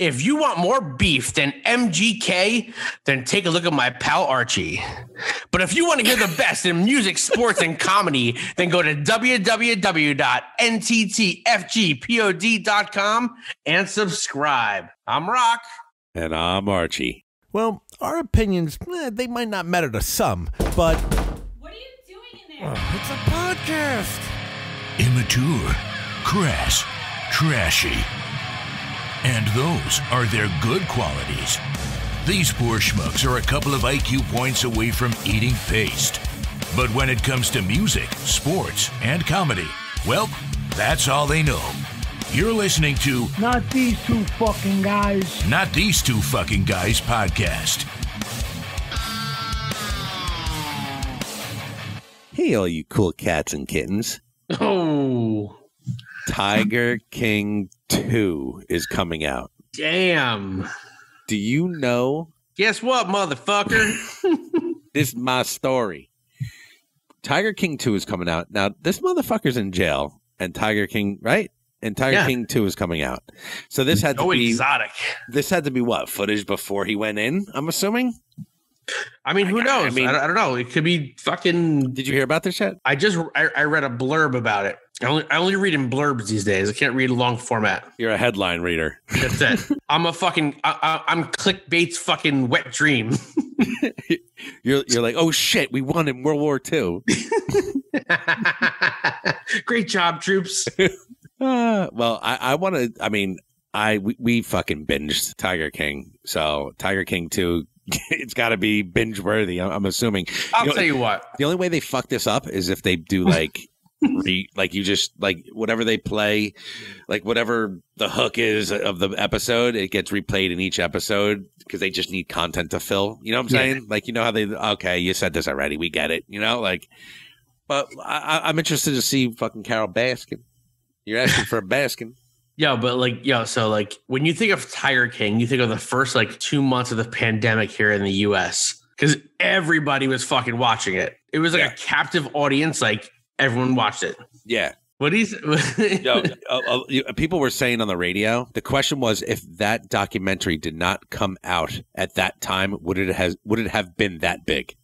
If you want more beef than MGK, then take a look at my pal Archie. But if you want to hear the best in music, sports, and comedy, then go to www.nttfgpod.com and subscribe. I'm Rock. And I'm Archie. Well, our opinions, eh, they might not matter to some, but What are you doing in there? it's a podcast. immature, crass, trashy. And those are their good qualities. These poor schmucks are a couple of IQ points away from eating paste. But when it comes to music, sports, and comedy, well, that's all they know. You're listening to Not these two fucking guys. Not These Two Fucking Guys podcast. Hey, all you cool cats and kittens. Oh, Tiger King 2 is coming out. damn. Do you know Guess what, motherfucker? this is my story? Tiger King 2 is coming out. Now, this motherfucker's in jail, and Tiger King, right? And Tiger Yeah. King 2 is coming out. So this had to Oh, be exotic. this had to be what? Footage before he went in, I'm assuming? I mean, who I- I knows? I, mean- don't, I don't know. It could be fucking. Did you hear about this yet? I just I, I read a blurb about it. I only I only read in blurbs these days. I can't read long format. You're a headline reader. That's it. I'm a fucking I, I'm clickbait's fucking wet dream. You're you're like, "Oh shit, we won in World War II." Great job, troops. Uh, well, I, I want to. I mean, I we, we fucking binged Tiger King, so Tiger King two, it's got to be binge worthy. I'm, I'm assuming. I'll You know, tell you what. The only way they fuck this up is if they do like. Re, like you just like whatever they play like whatever the hook is of the episode it gets replayed in each episode because they just need content to fill you know what i'm Yeah. saying like you know how they okay you said this already we get it you know like but I, i'm interested to see fucking carol baskin you're asking for a baskin Yo, but like, yo, so like when you think of Tiger King, you think of the first like two months of the pandemic here in the US because everybody was fucking watching it. It was like Yeah. a captive audience. Like everyone watched it. yeah What he's Yo, uh, uh, you- people were saying on the radio. The question was, if that documentary did not come out at that time, would it has would it have been that big?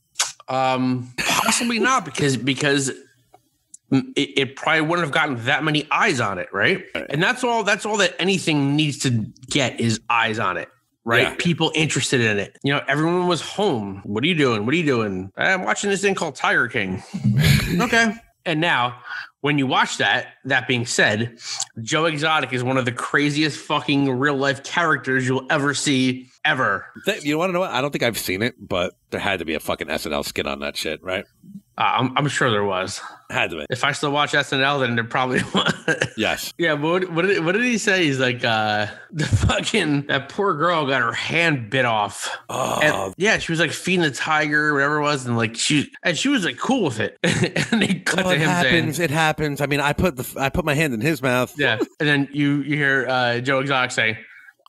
um, possibly not because because it, it probably wouldn't have gotten that many eyes on it, right? And that's all. That's all that anything needs to get is eyes on it. Right, Yeah. people interested in it. You know, everyone was home. What are you doing? What are you doing? I'm watching this thing called Tiger King. okay. And now, when you watch that, that being said, Joe Exotic is one of the craziest fucking real life characters you'll ever see ever. You want to know what? I don't think I've seen it, but there had to be a fucking SNL skit on that shit, right? Uh, I'm, I'm sure there was. Had to be. If I still watch SNL, then there probably was. Yes. yeah, but what, what, did, what did he say? He's like, uh, the fucking, that poor girl got her hand bit off. Oh, And yeah, she was like feeding the tiger, whatever it was, and like she and she was like cool with it. and they cut well, to it him happens. saying, It happens. I mean, I put the I put my hand in his mouth. "Yeah," and then you you hear uh, Joe Exotic saying,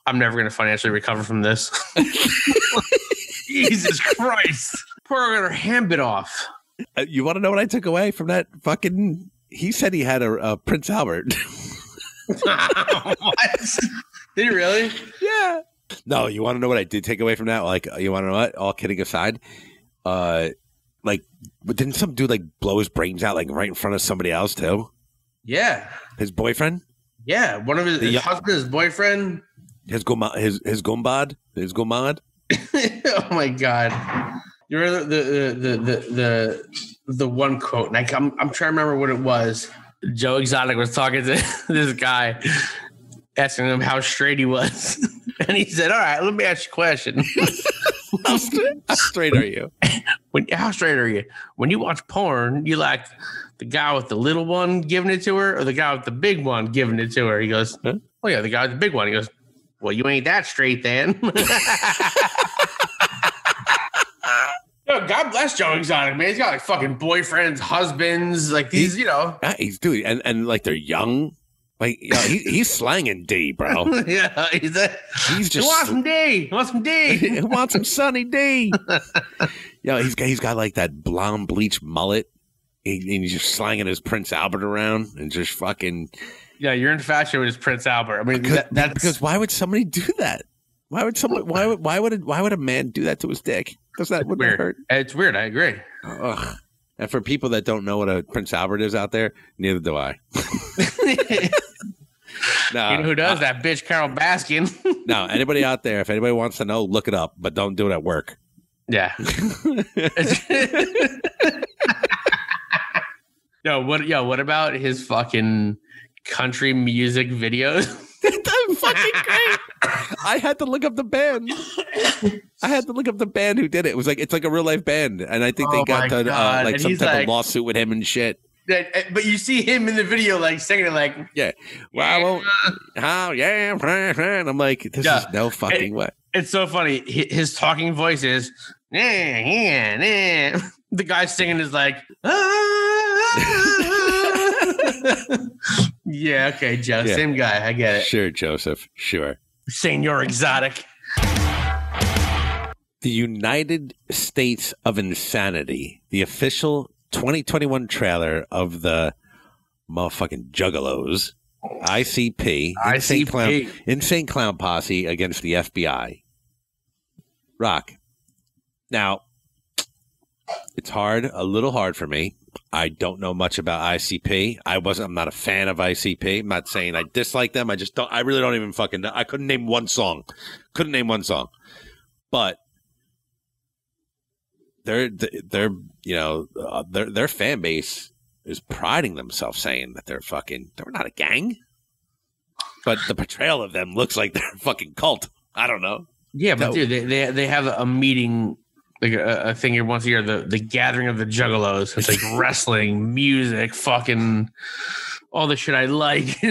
"I'm never going to financially recover from this." Jesus Christ! Poor got her hand bit off. Uh, you want to know what I took away from that fucking? He said he had a, a Prince Albert. what? Did he really? yeah. No, you want to know what I did take away from that? Like, you want to know what? All kidding aside, uh, like, but didn't some dude like blow his brains out like right in front of somebody else too? Yeah, His boyfriend, yeah. One of his, The his husband, his boyfriend. His goma, his his gombad, his gomad. oh my god! You remember the the the the the, the one quote? And I, I'm I'm trying to remember what it was. Joe Exotic was talking to this guy, asking him how straight he was, and he said, "All right, let me ask you a question. How straight, how straight are you? when how straight are you? When you watch porn, you like the guy with the little one giving it to her, or the guy with the big one giving it to her?" He goes, Huh? "Oh yeah, the guy with the big one." He goes, "Well, you ain't that straight then." Yo, God bless Joe Exotic, man. He's got like fucking boyfriends, husbands, like these, you know. Ah, he's dude, and and like they're young. Like you know, he, he's slanging D, bro. yeah, he's a, He's he just wants some D. He wants some D. Who wants some Sunny D? yeah, he's got he's got like that blonde bleach mullet, and and he's just slanging his Prince Albert around and just fucking. Yeah, you're infatuated with Prince Albert. I mean, Because, that, that's because why would somebody do that? Why would someone? Why would why would a, why would a man do that to his dick? Does that would hurt? It's weird. I agree. Ugh. And for people that don't know what a Prince Albert is out there, neither do I. no, you know who does that? Bitch, Carol Baskin. no. Anybody out there, if anybody wants to know, look it up, but don't do it at work. yeah. yo, what? Yo, what about his fucking country music videos? That's fucking great. I had to look up the band. I had to look up the band who did it. It was like it's like a real life band, and I think Oh they got my to, uh, like And some type like- of lawsuit with him and shit. That- eh, but you see him in the video, like singing it, like Well, how yeah, and I'm like, this Yeah. is no fucking way. it's so funny. His talking voice is, "Nah, yeah, nah." the guy singing is like, ah, ah, ah, yeah, okay, Joe, Yeah. same guy. I get it. Sure, Joseph. Sure. Senor Exotic. The United States of Insanity, the official 2021 trailer of the motherfucking Juggalos, ICP, Insane ICP. Clown, Insane Clown Posse against the FBI. Rock. Now, it's hard, a little hard for me. I don't know much about ICP. I wasn't. I'm not a fan of ICP. I'm not saying I dislike them. I just don't. I really don't even fucking. know. I couldn't name one song. Couldn't name one song. But they're they're you know uh, their their fan base is priding themselves saying that they're fucking they're not a gang, but the portrayal of them looks like they're a fucking cult. I don't know. Yeah, but No. dude, they, they they have a meeting, like a, a thing here once a year, the the gathering of the Juggalos. It's like wrestling, music, fucking all the shit I like.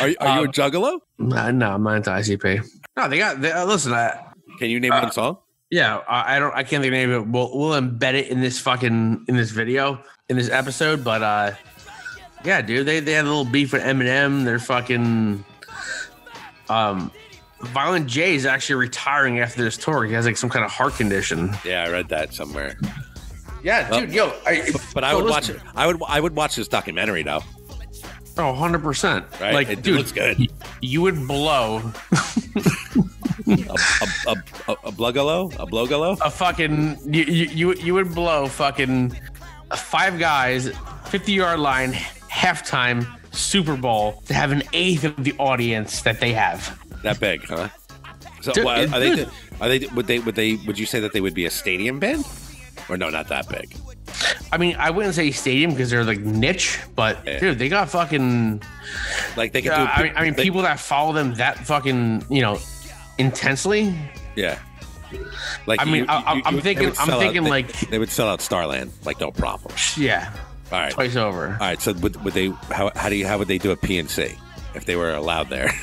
Are you, are you a Um, juggalo? no, no, I'm not into ICP. No, they got. They, uh, listen, I, Can you name uh, one song? yeah, I, I don't. I can't think of name of it. We'll we'll embed it in this fucking in this video in this episode. But uh, yeah, dude, they they had a little beef with Eminem. They're fucking. Um, Violent J is actually retiring after this tour. He has like some kind of heart condition. Yeah, I read that somewhere. Yeah, Well, dude, yo, I, But I so would listen- watch it. I would I would watch this documentary though. Oh, 100 percent. Right? Like, it dude, looks good. you would blow A a a, a, a blugalo, a blogalo. a fucking you you you, you would blow fucking five guys, 50 yard line, halftime Super Bowl to have an eighth of the audience that they have. That big, huh? So Dude, it- are they? Are they? Would they? Would they? Would you say that they would be a stadium band? Or no, not that big. I mean, I wouldn't say stadium because they're like niche, but Yeah. dude, they got fucking. Like they could Uh, do. I mean, I mean, they- people that follow them that fucking you know intensely. Yeah. Like I mean, I- I'm- I'm they thinking- I'm sell out- thinking they- like- they would sell out Starland like no problem. Yeah, All right, twice over. right. So would, would they? How, how do you? How would they do a PNC if they were allowed there?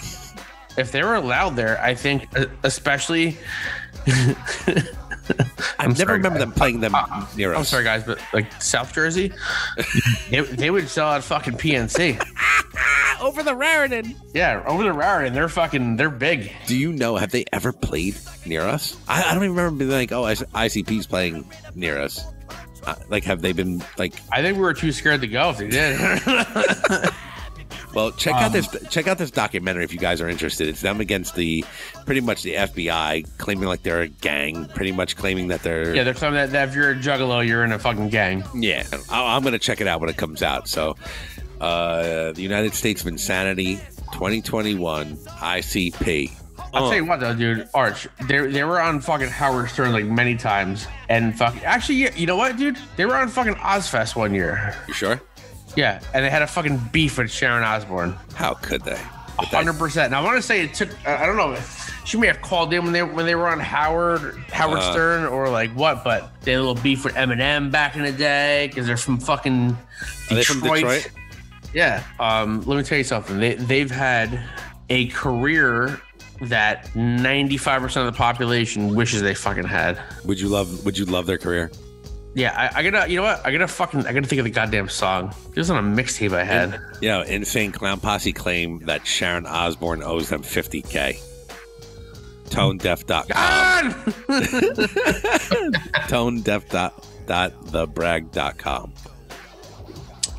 If they were allowed there, I think, uh, especially. I never sorry, remember them playing them near us. I'm sorry, guys, but like South Jersey, they, they would sell out fucking PNC. Over the Raritan. Yeah, over the Raritan, they're fucking, they're big. Do you know? Have they ever played near us? I, I don't even remember being like, oh, ICP's playing near us. Uh, like, have they been like? I think we were too scared to go if they did. Well, check out Um, this check out this documentary if you guys are interested. It's them against the pretty much the FBI claiming like they're a gang, pretty much claiming that they're yeah, they're claiming that, that if you're a juggalo, you're in a fucking gang. Yeah, I- I'm going to check it out when it comes out. So, uh, the United States of Insanity 2021 ICP. I'll tell you what though, dude, Arch, they they were on fucking Howard Stern like many times, and fucking actually, yeah, you know what, dude, they were on fucking Ozzfest one year. You sure? Yeah, and they had a fucking beef with Sharon Osbourne. How could they? A hundred percent. Now I want to say it took. I I don't know. She may have called in when they when they were on Howard Howard Uh. Stern or like what, but they had a little beef with Eminem back in the day because they're from fucking Detroit. From Detroit? Yeah. Um. Let me tell you something. They they've had a career that ninety five percent of the population wishes they fucking had. Would you love? Would you love their career? Yeah. I, I gotta. You know what? I gotta fucking. I gotta think of the goddamn song. It was on a mixtape I had. Yeah, Insane Clown Posse claim that Sharon Osbourne owes them 50k. ToneDeaf.com. God. ToneDeaf.thebrag.com.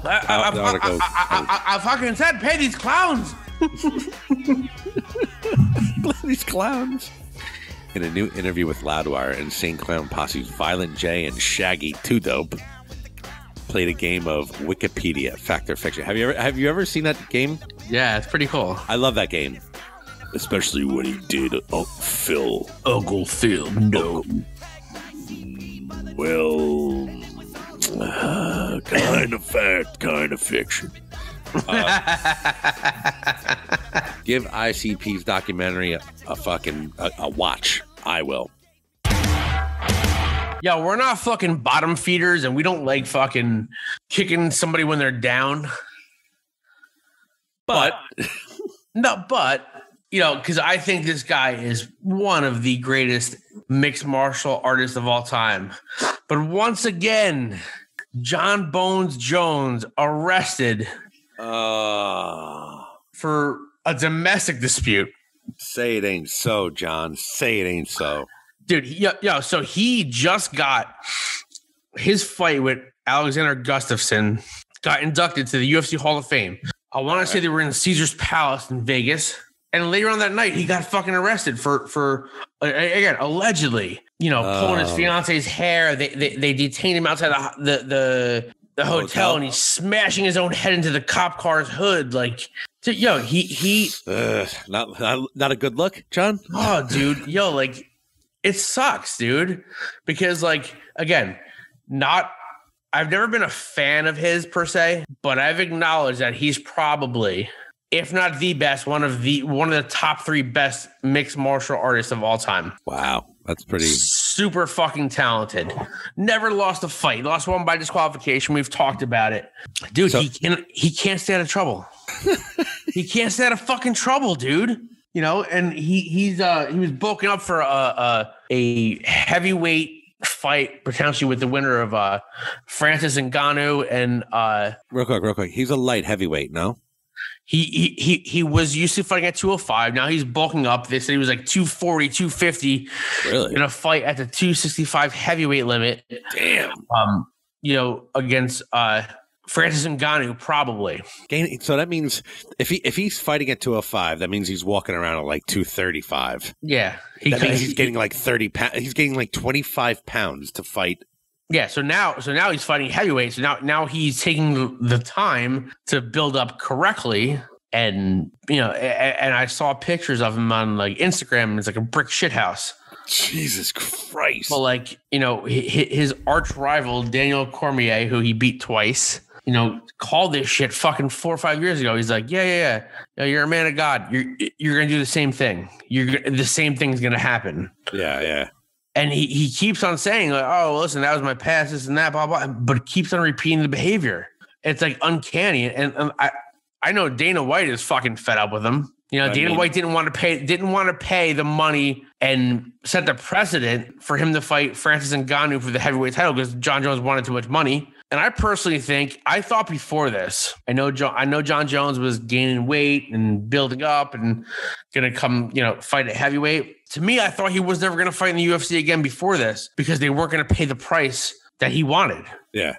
I, I, the I, article- I, I, I, I fucking said pay these clowns. These clowns. In a new interview with Loudwire, Insane Clown Posse's Violent J and Shaggy Two Dope played a game of Wikipedia Fact or Fiction. Have you ever have you ever seen that game? Yeah, it's pretty cool. I love that game, especially what he did. Oh, Phil. Uncle Phil, no. Well, uh, kind of fact, kind of fiction. Uh, give ICP's documentary a, a fucking a, a watch. I will. Yo, we're not fucking bottom feeders, and we don't like fucking kicking somebody when they're down. But no, but you know, because I think this guy is one of the greatest mixed martial artists of all time. But once again, Jon Bones Jones arrested Uh, for a domestic dispute. say it ain't so, Jon. Say it ain't so. Dude, yo, yo, so he just got his fight with Alexander Gustafsson got inducted to the UFC Hall of Fame. I want to say they were in Caesar's Palace in Vegas. And later on that night, he got fucking arrested for for again allegedly, you know, pulling his Oh. fiance's hair. They, they they detained him outside the the the, the hotel, Hotel? and he's smashing his own head into the cop car's hood. Like, yo, he he Ugh, not, not not a good look, Jon. Oh, dude, yo, like it sucks, dude. Because, like, again, not I've never been a fan of his per se, but I've acknowledged that he's probably, if not the best, one of the one of the top three best mixed martial artists of all time. Wow, that's pretty. Super fucking talented. Never lost a fight. Lost one by disqualification. We've talked about it. Dude, So- he can he can't stay out of trouble. he can't stay out of fucking trouble, dude. You know, and he he's uh he was bulking up for a a, a heavyweight fight potentially with the winner of uh Francis Ngannou and uh Real quick, real quick. He's a light heavyweight, no? He he he he was used to fighting at 205 now he's bulking up they said he was like 240 250 Really? in a fight at the 265 heavyweight limit Damn. um, you know, against uh Francis Ngannou, probably. So that means if he if he's fighting at 205, that means he's walking around at like 235. Yeah, he, That means he's getting like 30 pounds. He's getting like 25 pounds to fight. Yeah. So now, so now he's fighting heavyweight. So now, now he's taking the- time to build up correctly. And you know, a- a- and I saw pictures of him on like Instagram. And it's like a brick shit house. Jesus Christ. But like, you know, hi- hi- his arch rival Daniel Cormier, who he beat twice, you know, called this shit fucking four or five years ago. He's like, yeah, yeah, yeah, you're a man of God. You're you're gonna do the same thing. You're the same thing's gonna happen. yeah, yeah. And he he keeps on saying like, oh, listen, that was my past, this and that, blah blah, but keeps on repeating the behavior. It's like uncanny, and, and I I know Dana White is fucking fed up with him. You know, I Dana mean- White didn't want to pay didn't want to pay the money and set the precedent for him to fight Francis Ngannou for the heavyweight title because Jon Jones wanted too much money. And I personally think I thought before this, I know Jon, I know Jon Jones was gaining weight and building up and gonna come, you know, fight at heavyweight. To me, I thought he was never gonna fight in the UFC again before this because they weren't gonna pay the price that he wanted Yeah.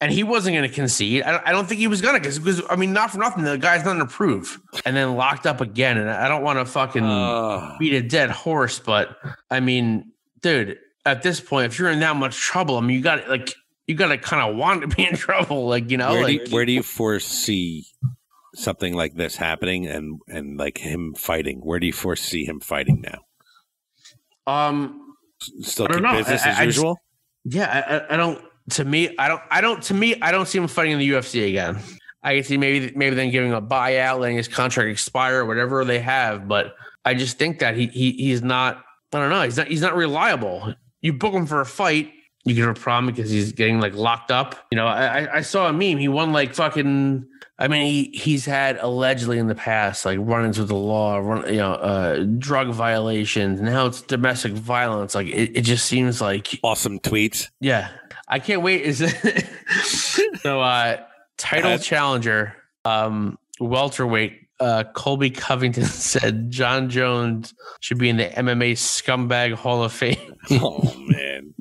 and he wasn't going to concede. I don't, I don't think he was going to because I mean, not for nothing, the guy's nothing to prove, and then locked up again. And I don't want to fucking Uh, beat a dead horse, but I mean, dude, at this point, if you're in that much trouble, I mean, you got like you got to kind of want to be in trouble, like you know, where, do you, where do you foresee something like this happening and and like him fighting? Where do you foresee him fighting now? um, Still keep know. business I- as I just- usual? yeah, I, I, I don't. To me, I don't. I don't. To me, I don't see him fighting in the UFC again. I can see maybe maybe then giving a buyout, letting his contract expire, whatever they have. But I just think that he, he he's not. I don't know. He's not. He's not reliable. You book him for a fight, you get a problem because he's getting like locked up. You know, I I- I saw a meme. He won like fucking. I mean, he he's had allegedly in the past like run-ins with the law, run, you know, uh, drug violations. Now it's domestic violence. Like it, it just seems like Awesome tweets. yeah, I can't wait. Is it so uh title challenger, um welterweight. Uh, Colby Covington said Jon Jones should be in the MMA scumbag Hall of Fame. Oh man.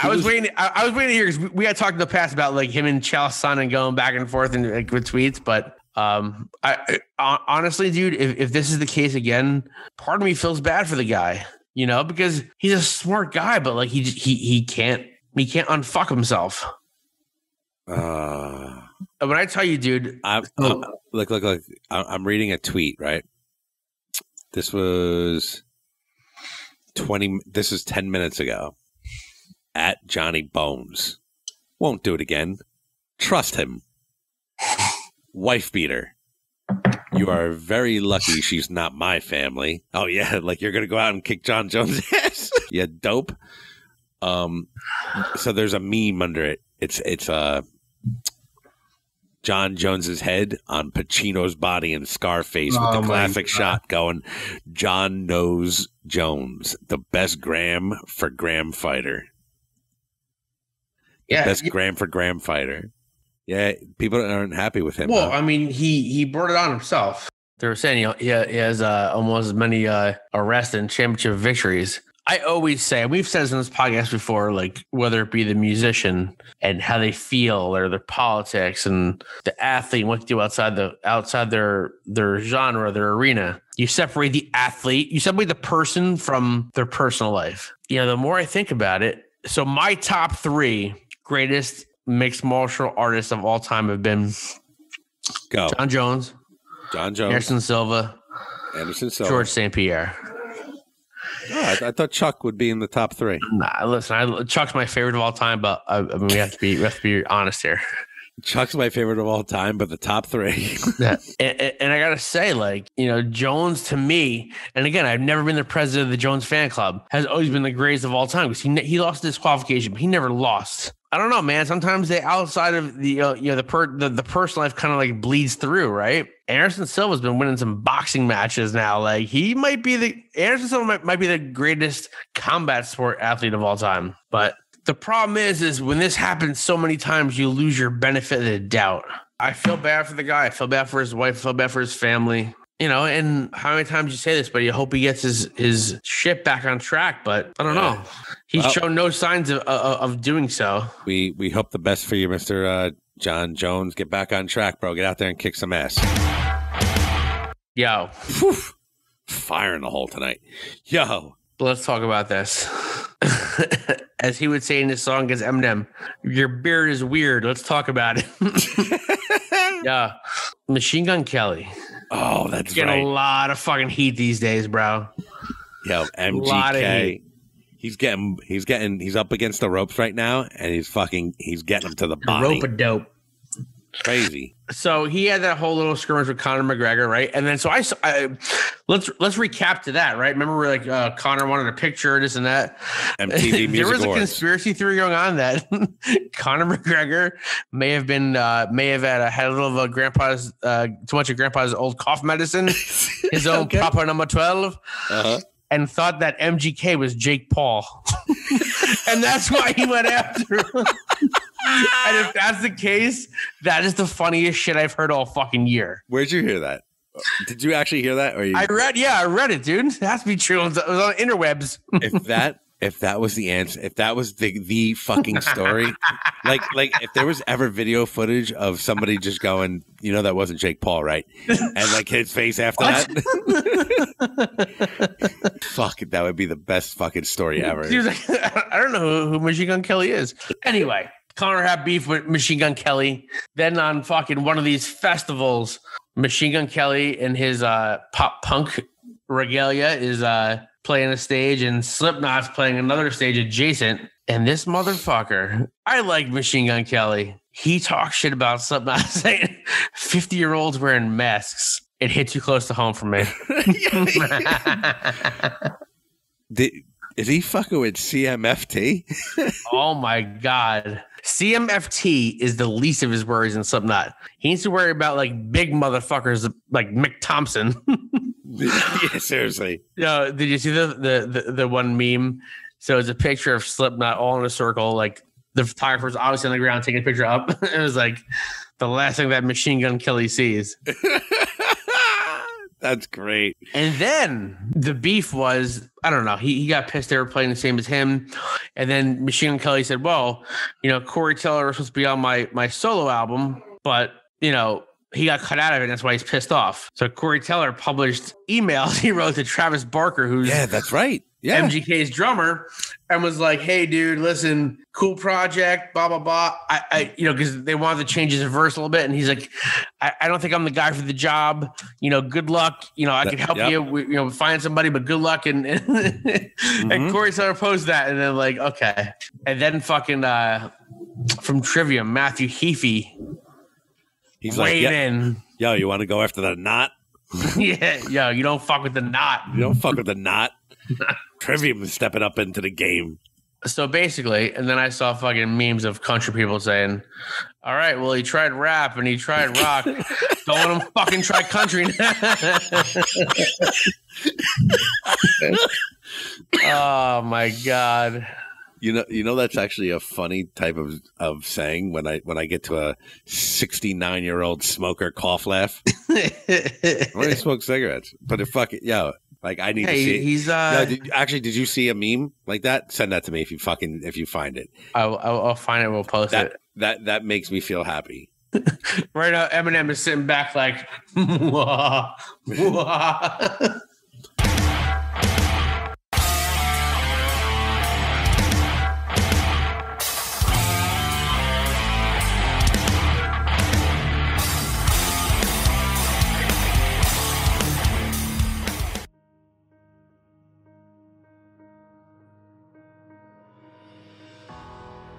I was waiting. I, I was waiting to hear because we, we had talked in the past about like him and Chael Sonnen going back and forth and like with tweets. But um, I, I honestly, dude, if, if this is the case again, part of me feels bad for the guy. You know, because he's a smart guy, but like he he he can't he can't unfuck himself. Uh, when I tell you, dude, I'm. I'm- look, look, look. I'm reading a tweet, right? This was 20, this is 10 minutes ago. At Johnny Bones. Won't do it again. Trust him. Wife beater. You are very lucky she's not my family. Oh yeah, like you're gonna go out and kick Jon Jones' ass. yeah, dope. Um, so there's a meme under it. It's it's uh Jon Jones's head on Pacino's body in Scarface with Oh the classic God. shot going, Jon Bones Jones, the best gram for gram fighter. Yeah. best gram for gram fighter. Yeah, people aren't happy with him. Well, huh? I mean, he he brought it on himself. They were saying you know, he, he has uh, almost as many uh, arrests and championship victories. I always say, and we've said this in this podcast before, like whether it be the musician and how they feel, or their politics, and the athlete, and what they do outside the outside their their genre, their arena. You separate the athlete, you separate the person from their personal life. You know, the more I think about it, so my top three greatest mixed martial artists of all time have been Go. Jon Jones, Jon Jones, Anderson Silva, Anderson Silva. George St. Pierre. Oh, I, I thought Chuck would be in the top three. Nah, listen, I, Chuck's my favorite of all time, but I, I mean, we have to be we have to be honest here. Chuck's my favorite of all time, but the top three. Yeah. and, and- and I gotta say, like, you know, Jones to me, and again, I've never been the president of the Jones fan club, has always been the greatest of all time because he he lost disqualification, but he never lost. I don't know, man. Sometimes the outside of the uh, you know the per the, the personal life kind of like bleeds through, right? Anderson Silva's been winning some boxing matches now. Like he might be the Anderson Silva might, might be the greatest combat sport athlete of all time. But the problem is, is when this happens so many times, you lose your benefit of the doubt. I feel bad for the guy. I feel bad for his wife. I feel bad for his family. You know, and how many times you say this, but you hope he gets his his shit back on track. But I don't know. He's Well- shown no signs of, of of doing so. we we hope the best for you, Mister uh, Jon Jones. Get back on track, bro. Get out there and kick some ass. Yo, Whew. Fire in the hole tonight. Yo, let's talk about this. As he would say in his song against Eminem, your beard is weird. Let's talk about it. yeah. Machine Gun Kelly. oh, that's Getting a lot of fucking heat these days, bro. Yo, MGK. He's getting, he's getting, he's up against the ropes right now, and he's fucking, he's getting him to the body. Rope a dope. Crazy. so he had that whole little skirmish with Conor McGregor, right? And then so I, I let's let's recap to that, right? Remember, we're like uh, Conor wanted a picture, this and that. MTV Music there was a conspiracy theory going on that Conor McGregor may have been uh, may have had a, had a little of a grandpa's uh, too much of grandpa's old cough medicine, his own Okay. proper number twelve. Uh-huh. And thought that MGK was Jake Paul, and that's why he went after him. And if that's the case, that is the funniest shit I've heard all fucking year. Where'd you hear that? Did you actually hear that? Or you, I read, yeah, I read it, dude. It has to be true. It was, on interwebs. if that if that was the answer, if that was the the fucking story, like like if there was ever video footage of somebody just going, you know, that wasn't Jake Paul, right? And like his face after that, fuck, it, that would be the best fucking story ever. Like, I don't know who, who Machine Gun Kelly is. Anyway, Conor had beef with Machine Gun Kelly. Then on fucking one of these festivals, Machine Gun Kelly and his uh, pop punk regalia is uh, playing a stage, and Slipknot's playing another stage adjacent. And this motherfucker, I like Machine Gun Kelly. He talks shit about Slipknot, saying 50 year olds wearing masks. It hit too close to home for me. Did, is he fucking with CMFT? Oh my god. CMFT is the least of his worries in Slipknot. He needs to worry about like big motherfuckers like Mick Thompson. yeah, seriously. Yo, did you see the, the the the one meme? So it's a picture of Slipknot all in a circle, like the photographer's obviously on the ground taking a picture up. it was like the last thing that machine gun Kelly sees. That's great. And then the beef was, I don't know, he, he got pissed they were playing the same as him. And then Machine Gun Kelly said, Well, you know, Corey Taylor was supposed to be on my my solo album, but you know, he got cut out of it, and that's why he's pissed off. So Corey Taylor published emails he wrote to Travis Barker, who's Yeah, that's right. Yeah. MGK's drummer, and was like, "Hey, dude, listen, cool project, blah blah blah." I, I you know, because they wanted to change his verse a little bit, and he's like, I, "I don't think I'm the guy for the job. You know, good luck. You know, I That- could help yep. you. We, you know, find somebody, but good luck." And and, Mm-hmm. and Corey Taylor posed that, and then like, okay, and then fucking uh from Trivium, Matthew Heafy He's like, yeah, in. yo, you want to go after the knot? yeah, yo, you don't fuck with the knot. You don't fuck with the knot. Trivium is stepping up into the game. So basically, and then I saw fucking memes of country people saying, "All right, well, he tried rap and he tried rock. Don't let him fucking try country." oh my god! You know, you know that's actually a funny type of, of saying when I when I get to a sixty nine year old smoker cough laugh. I only smoke cigarettes, but if fucking yo, like I need to hey, see. he's uh. did, actually, did you see a meme like that? Send that to me if you fucking if you find it. I'll, I'll, I'll find it. We'll post That it. that that makes me feel happy. Right now, Eminem is sitting back like, "Wah, wah."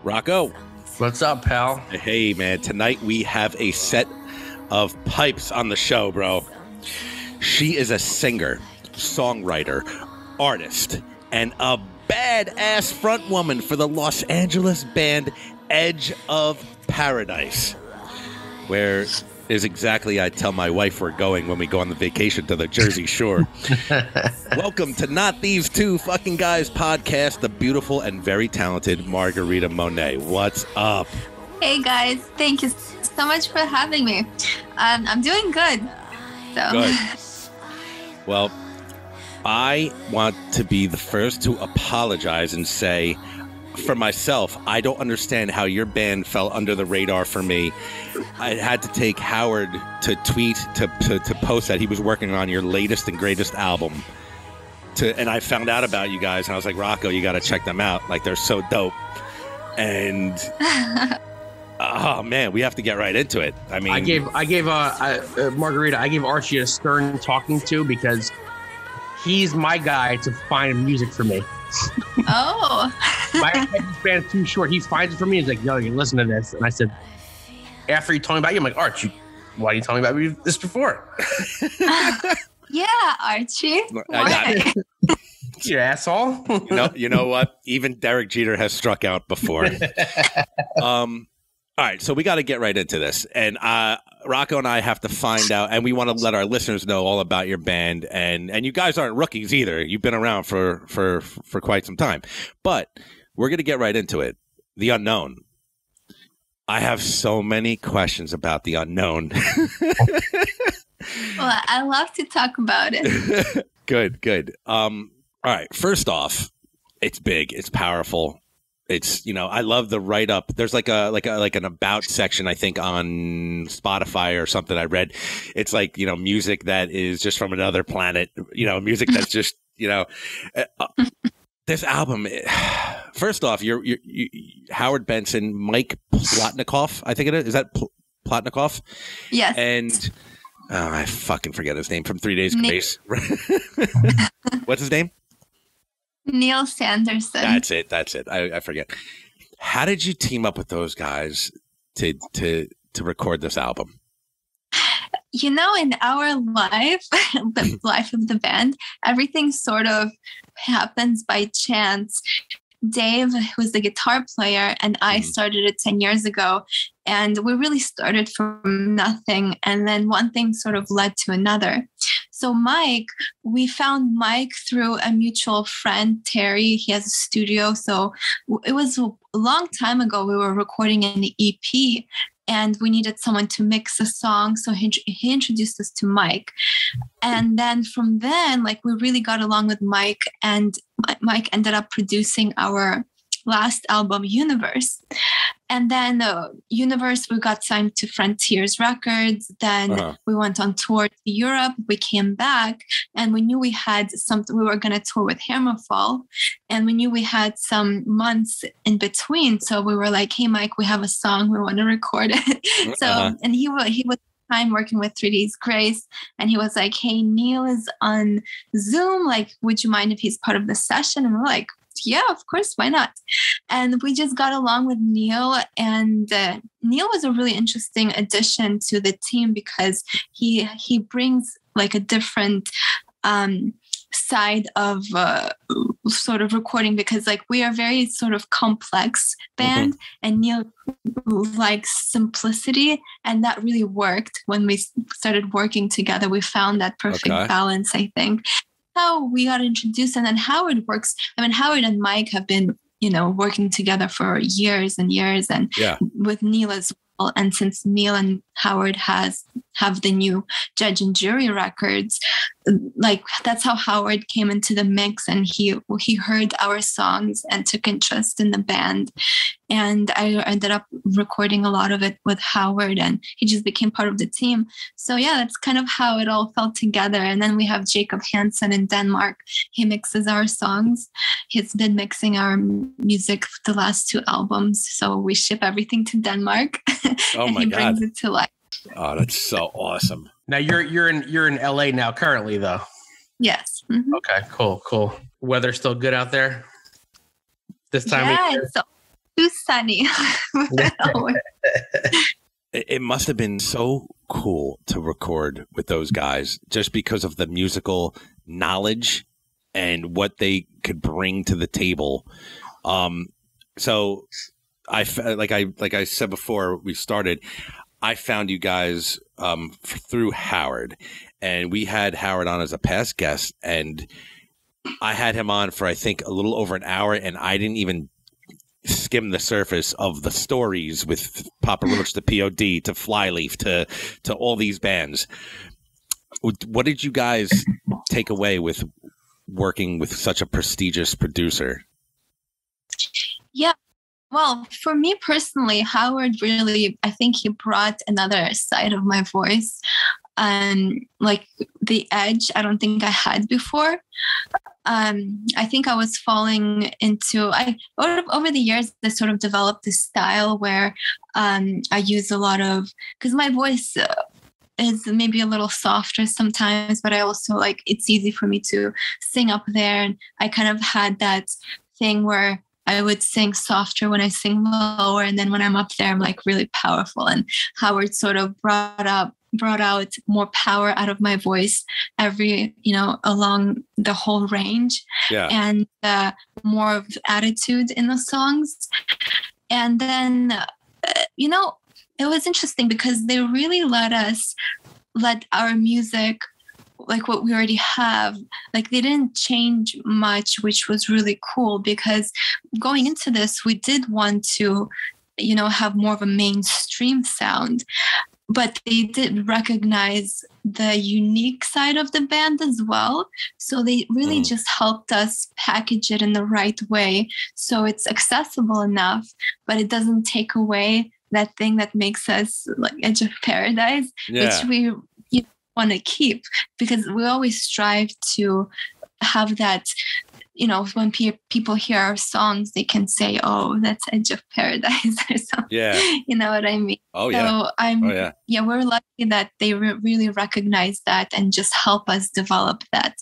Rocco, What's up, pal? hey man, tonight we have a set of pipes on the show, bro. She is a singer, songwriter, artist, and a badass front woman for the Los Angeles band Edge of Paradise, where is exactly I tell my wife we're going when we go on the vacation to the Jersey Shore. Welcome to Not These Two Fucking Guys podcast, the beautiful and very talented Margarita Monet. What's up? Hey guys, thank you so much for having me. Um, I'm doing good. So Good. Well, I want to be the first to apologize and say, for myself, I don't understand how your band fell under the radar for me. I had to take Howard to tweet to, to, to post that he was working on your latest and greatest album. To, and I found out about you guys, and I was like, Rocco, you got to check them out. Like, they're so dope. And oh man, we have to get right into it. I mean, I gave I gave uh, I, uh Margarita. I gave Archie a stern talking to because he's my guy to find music for me. Oh, My attention span's too short. He finds it for me. He's like, "Yo, you listen to this," and I said, after he told me about you, I'm like, "Arch, you, why didn't you telling me about me this before?" yeah, Archie. I- Why? you asshole. you know, you know what? Even Derek Jeter has struck out before. um, all right, so we got to get right into this, and uh, Rocco and I have to find out, and we want to let our listeners know all about your band, and and you guys aren't rookies either. You've been around for for for quite some time, but we're gonna get right into it. The unknown. I have so many questions about the unknown. well, I love to talk about it. good, good. Um, all right. First off, it's big. It's powerful. It's you know I love the write up. There's like a like a like an about section I think on Spotify or something I read. It's like you know music that is just from another planet. You know music that's just you know. Uh, this album, eh, first off, you're, you're, you Howard Benson, Mike Plotnikoff, I think it is. Is that Pl- Plotnikoff? Yes. And oh, I fucking forget his name from Three Days Nick- Grace. What's his name? Neil Sanderson. That's it. That's it. I, I forget. How did you team up with those guys to to to record this album? you know, in our life, the life of the band, everything sort of happens by chance. Dave, who's the guitar player, and I Mhm. started it 10 years ago. And we really started from nothing. And then one thing sort of led to another. So, Mike, we found Mike through a mutual friend, Terry. He has a studio. So, it was a long time ago. We were recording an EP. and we needed someone to mix a song. So he, he introduced us to Mike. And then from then, like we really got along with Mike, and Mike ended up producing our last album, Universe. And then uh, Universe, we got signed to Frontiers Records. Then Uh-huh. we went on tour to Europe. We came back, and we knew we had something. We were going to tour with Hammerfall, and we knew we had some months in between. So we were like, "Hey, Mike, we have a song. We want to record it." so, Uh-huh. and he was he was time working with Three Days Grace, and he was like, "Hey, Neil is on Zoom. Like, would you mind if he's part of the session?" And we're like, "Yeah, of course. Why not?" And we just got along with Neil, and uh, Neil was a really interesting addition to the team because he he brings like a different. Um, side of uh, sort of recording because like we are very sort of complex band and neil likes simplicity and that really worked when we started working together we found that perfect Okay. balance i think how we got introduced and then howard works i mean howard and mike have been you know working together for years and years and Yeah. with neil as well and since neil and howard has have the new judge and jury records. Like that's how howard came into the mix and he he heard our songs and took interest in the band. And i ended up recording a lot of it with howard and he just became part of the team. So yeah that's kind of how it all fell together. And then we have jacob hansen in denmark. He mixes our songs. He's been mixing our music for the last two albums. So we ship everything to denmark. Oh and he God. brings it to life Oh, that's so awesome. Now you're you're in you're in LA now currently though. yes Mhm. Okay, cool, cool. Weather still good out there this time yeah of year. it's so too sunny It, must have been so cool to record with those guys just because of the musical knowledge and what they could bring to the table. Um, so I like I like I said before we started, I found you guys um, through Howard, and we had Howard on as a past guest, and I had him on for I think a little over an hour, and I didn't even skim the surface of the stories with Papa Roach, the POD, to Flyleaf, to to all these bands. What did you guys take away with working with such a prestigious producer? Well, for me personally, Howard really, I think he brought another side of my voice. and like the edge, I don't think I had before. Um, I think I was falling into I over, over the years I sort of developed this style where um, I use a lot of because my voice uh, is maybe a little softer sometimes, but I also like it's easy for me to sing up there, and I kind of had that thing where I would sing softer when I sing lower, and then when I'm up there, I'm like really powerful. And Howard sort of brought up brought out more power out of my voice every you know along the whole range Yeah, and uh, more of attitude in the songs. And then, uh, you know, it was interesting because they really let us let our music, like what we already have, like they didn't change much, which was really cool because going into this, we did want to, you know, have more of a mainstream sound. But they did recognize the unique side of the band as well. So they really Mm. just helped us package it in the right way so it's accessible enough, but it doesn't take away that thing that makes us like edge of paradise, yeah, which we want to keep because we always strive to have that. You know, when pe- people hear our songs, they can say, "Oh, that's Edge of Paradise" or something. yeah. You know what I mean? Oh yeah, I'm oh yeah. yeah, we're lucky that they re- really recognize that and just help us develop that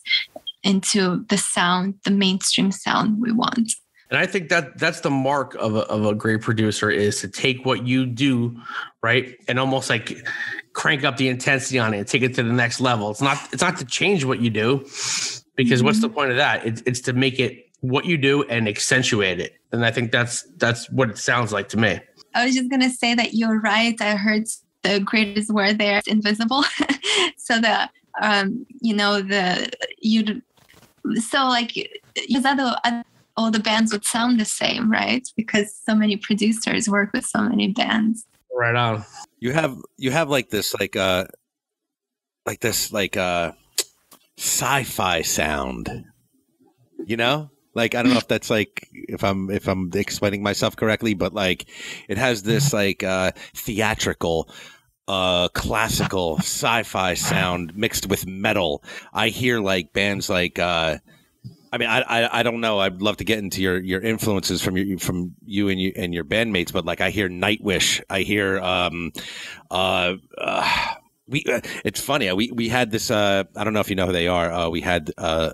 into the sound, the mainstream sound we want. And I think that that's the mark of a, of a great producer is to take what you do, right, and almost like crank up the intensity on it and take it to the next level. It's not it's not to change what you do, because what's the point of that? It's it's to make it what you do and accentuate it. And I think that's that's what it sounds like to me. I was just gonna say that you're right. I heard the greatest word there, invisible. so the um, you know, the you so like because other all the bands would sound the same, right? Because so many producers work with so many bands. Right on. You have you have like this like uh like this like uh sci-fi sound. You know? Like I don't know if that's like if I'm if I'm explaining myself correctly, but like it has this like uh theatrical uh classical sci-fi sound mixed with metal. I hear like bands like uh I mean, I, I I don't know. I'd love to get into your, your influences from your from you and you and your bandmates, but like I hear Nightwish, I hear um, uh, uh we. Uh, it's funny. We we had this. Uh, I don't know if you know who they are. Uh, we had uh,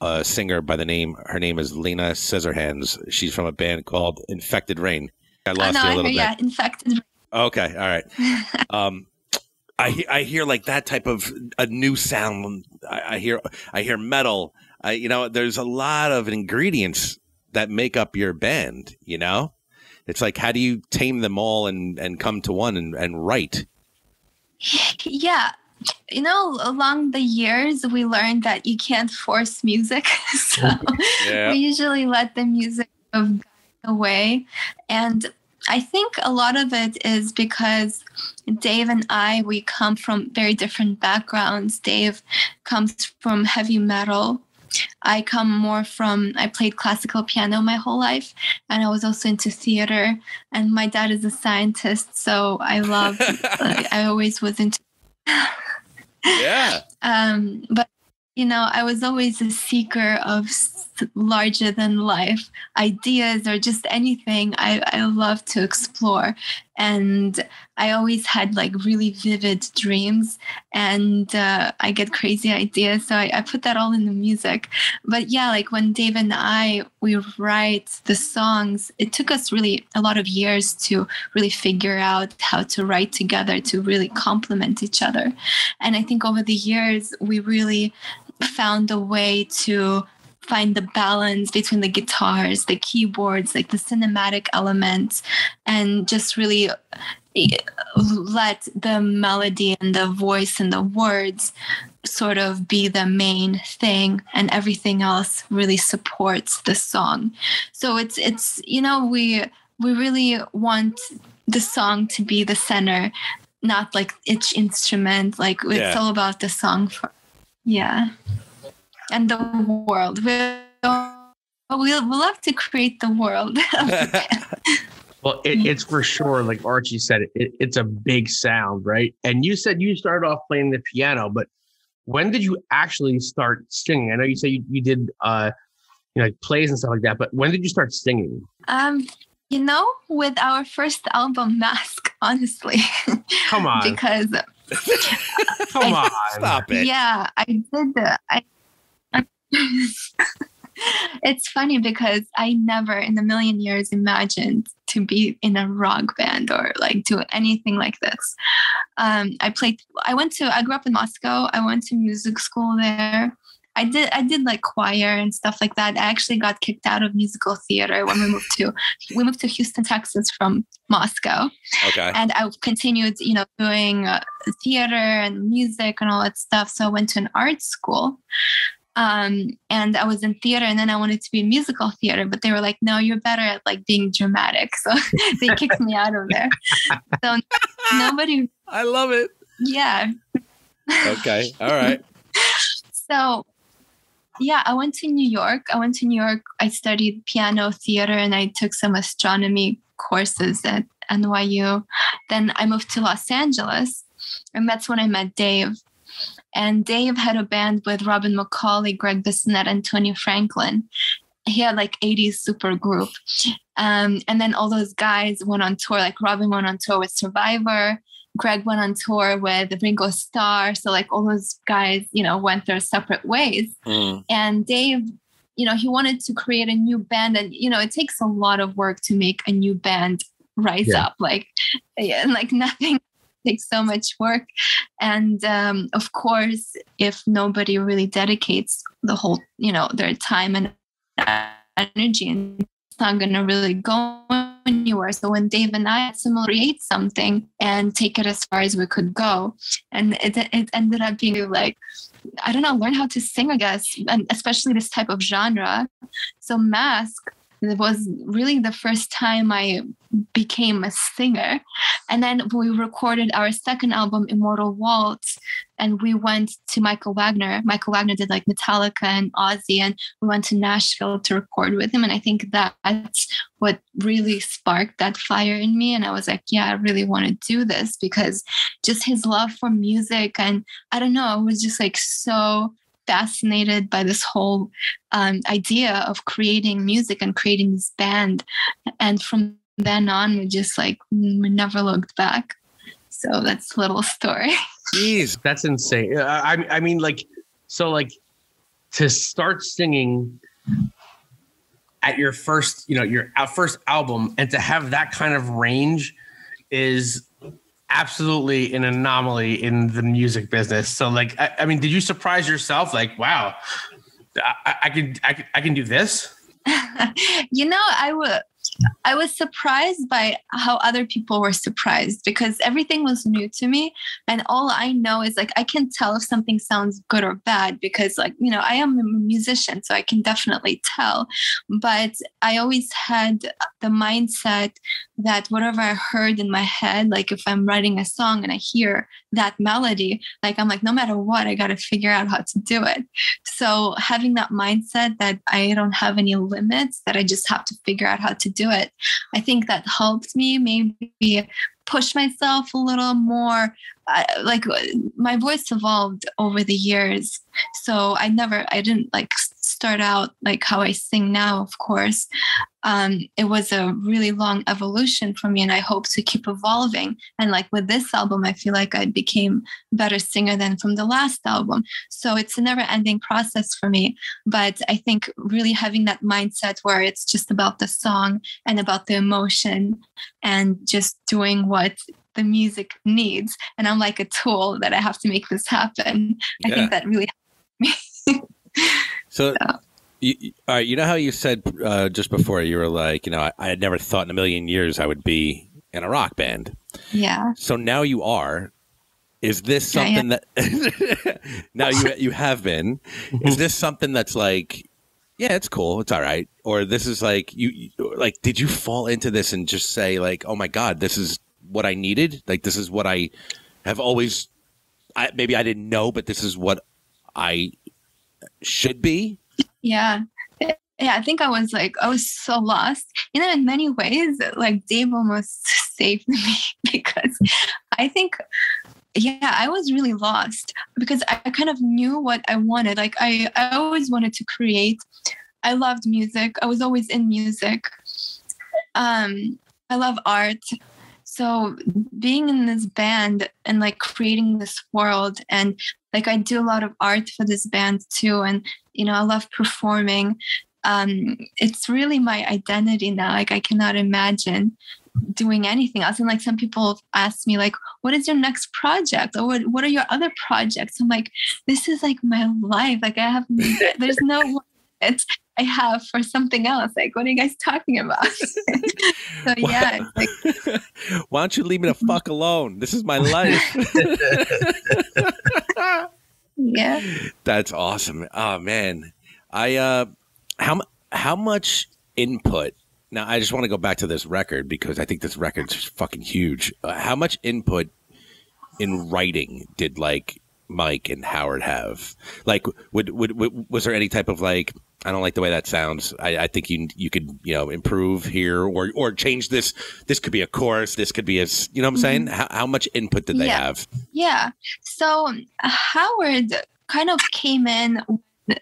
a singer by the name. Her name is Lena Scissorhands. She's from a band called Infected Rain. I Oh, lost no, you a I little hear, bit. yeah, infected. Okay, all right. Um, I I hear like that type of a new sound. I, I hear I hear metal. I you know there's a lot of ingredients that make up your band. You know, it's like how do you tame them all and and come to one and and write? Yeah. You know, along the years, we learned that you can't force music. so Yeah. we usually let the music of away. And I think a lot of it is because Dave and I, we come from very different backgrounds. Dave comes from heavy metal. I come more from, I played classical piano my whole life, and I was also into theater. And my dad is a scientist, so I love, I always was into yeah. um, but you know, I was always a seeker of larger than life ideas or just anything I, I love to explore. And I always had like really vivid dreams and uh, I get crazy ideas. So I, I put that all in the music. But yeah, like when Dave and I, we write the songs, it took us really a lot of years to really figure out how to write together to really complement each other. And I think over the years, we really found a way to find the balance between the guitars, the keyboards, like the cinematic elements, and just really eh, let the melody and the voice and the words sort of be the main thing and everything else really supports the song so it's it's you know we we really want the song to be the center not like each instrument like it's Yeah. all about the song for yeah and the world we we we love to create the world of the band. Well, it, it's for sure, like Archie said, it, it's a big sound, right? And you said you started off playing the piano, but when did you actually start singing? I know you said you, you did, uh, you know, like plays and stuff like that, but when did you start singing? um you know with our first album mask honestly Come on, because come on. Stop it. Yeah, I did the I, it's funny because I never in a million years imagined to be in a rock band or like do anything like this. Um, I played I went to I grew up in Moscow. I went to music school there. I did I did like choir and stuff like that. I actually got kicked out of musical theater when we moved to we moved to Houston, Texas from Moscow Okay. and I continued, you know, doing uh, theater and music and all that stuff. So I went to an art school, um, and I was in theater, and then I wanted to be in musical theater, but they were like, "No, you're better at like being dramatic," so they kicked me out of there. So nobody, I love it. yeah. Okay. All right. So yeah, I went to New York. I went to New York. I studied piano, theater, and I took some astronomy courses at NYU. Then I moved to Los Angeles, and that's when I met Dave. And Dave had a band with Robin McAuley, Greg Bissonette, and Tony Franklin. He had like 80s super group. Um, and then all those guys went on tour, like Robin went on tour with Survivor. Greg went on tour with the Ringo Starr. So like all those guys, you know, went their separate ways. Mm. And Dave, you know, he wanted to create a new band. And, you know, it takes a lot of work to make a new band rise Yeah. up. Like, yeah, like nothing takes so much work. And um, of course, if nobody really dedicates the whole, you know, their time and energy and it's not going to really go anywhere. So when Dave and I similar create something and take it as far as we could go, and it, it ended up being like, I don't know, learn how to sing, I guess, and especially this type of genre. So Mask it was really the first time I became a singer. And then we recorded our second album, Immortal Waltz, and we went to Michael Wagner. Michael Wagner did like Metallica and Ozzy, and we went to Nashville to record with him. And I think that's what really sparked that fire in me. And I was like, yeah, I really want to do this because just his love for music. And I don't know, I was just like so fascinated by this whole um, idea of creating music and creating this band. And from then on, we just like we never looked back. So that's a little story. Jeez. That's insane. Uh, I, I mean, like, so like to start singing at your first, you know, your uh, first album and to have that kind of range is absolutely an anomaly in the music business. So like, I, I mean, did you surprise yourself? Like, wow, I, I can, I can, I can do this. you know, I would I was surprised by how other people were surprised because everything was new to me. And all I know is like, I can tell if something sounds good or bad because, like, you know, I am a musician, so I can definitely tell. But I always had the mindset that whatever I heard in my head, like if I'm writing a song and I hear that melody, like I'm like, no matter what, I got to figure out how to do it. So having that mindset that I don't have any limits, that I just have to figure out how to do it, I think that helped me maybe push myself a little more. Like my voice evolved over the years. So I never, I didn't like start out like how I sing now, of course. Um, it was a really long evolution for me, and I hope to keep evolving. And like with this album, I feel like I became a better singer than from the last album. So it's a never ending process for me. But I think really having that mindset where it's just about the song and about the emotion and just doing what the music needs. And I'm like a tool that I have to make this happen. I think that really helped me. So, So. you, all right, you know how you said uh, just before you were like, you know, I, I had never thought in a million years I would be in a rock band. yeah. So now you are. Is this Yeah, yeah. something that now you you have been? Is this something that's like, yeah, it's cool, it's all right, or this is like you you- like? Did you fall into this and just say like, oh my god, this is what I needed? Like this is what I have always. I, maybe I didn't know, but this is what I should be. Yeah. Yeah, I think I was like, I was so lost. You know, in many ways, like Dave almost saved me because I think, yeah, I was really lost because I kind of knew what I wanted. Like, I, I always wanted to create. I loved music, I was always in music. Um, I love art. So being in this band and like creating this world and like I do a lot of art for this band too and you know I love performing. Um it's really my identity now like I cannot imagine doing anything else. And like some people ask me like what is your next project? Or what, what are your other projects? I'm like this is like my life. Like I have there's no it's I have for something else like what are you guys talking about so yeah like Why don't you leave me the fuck alone? This is my life. yeah That's awesome. Oh man, I uh, how how much input? Now I just want to go back to this record because I think this record's fucking huge. Uh, how much input in writing did like Mike and Howard have? Like, would, would, would was there any type of like? I don't like the way that sounds. I, I think you you could you know improve here or or change this. This could be a chorus. This could be a you know what I'm saying. How, how much input did they Yeah. have? Yeah. So uh, Howard kind of came in.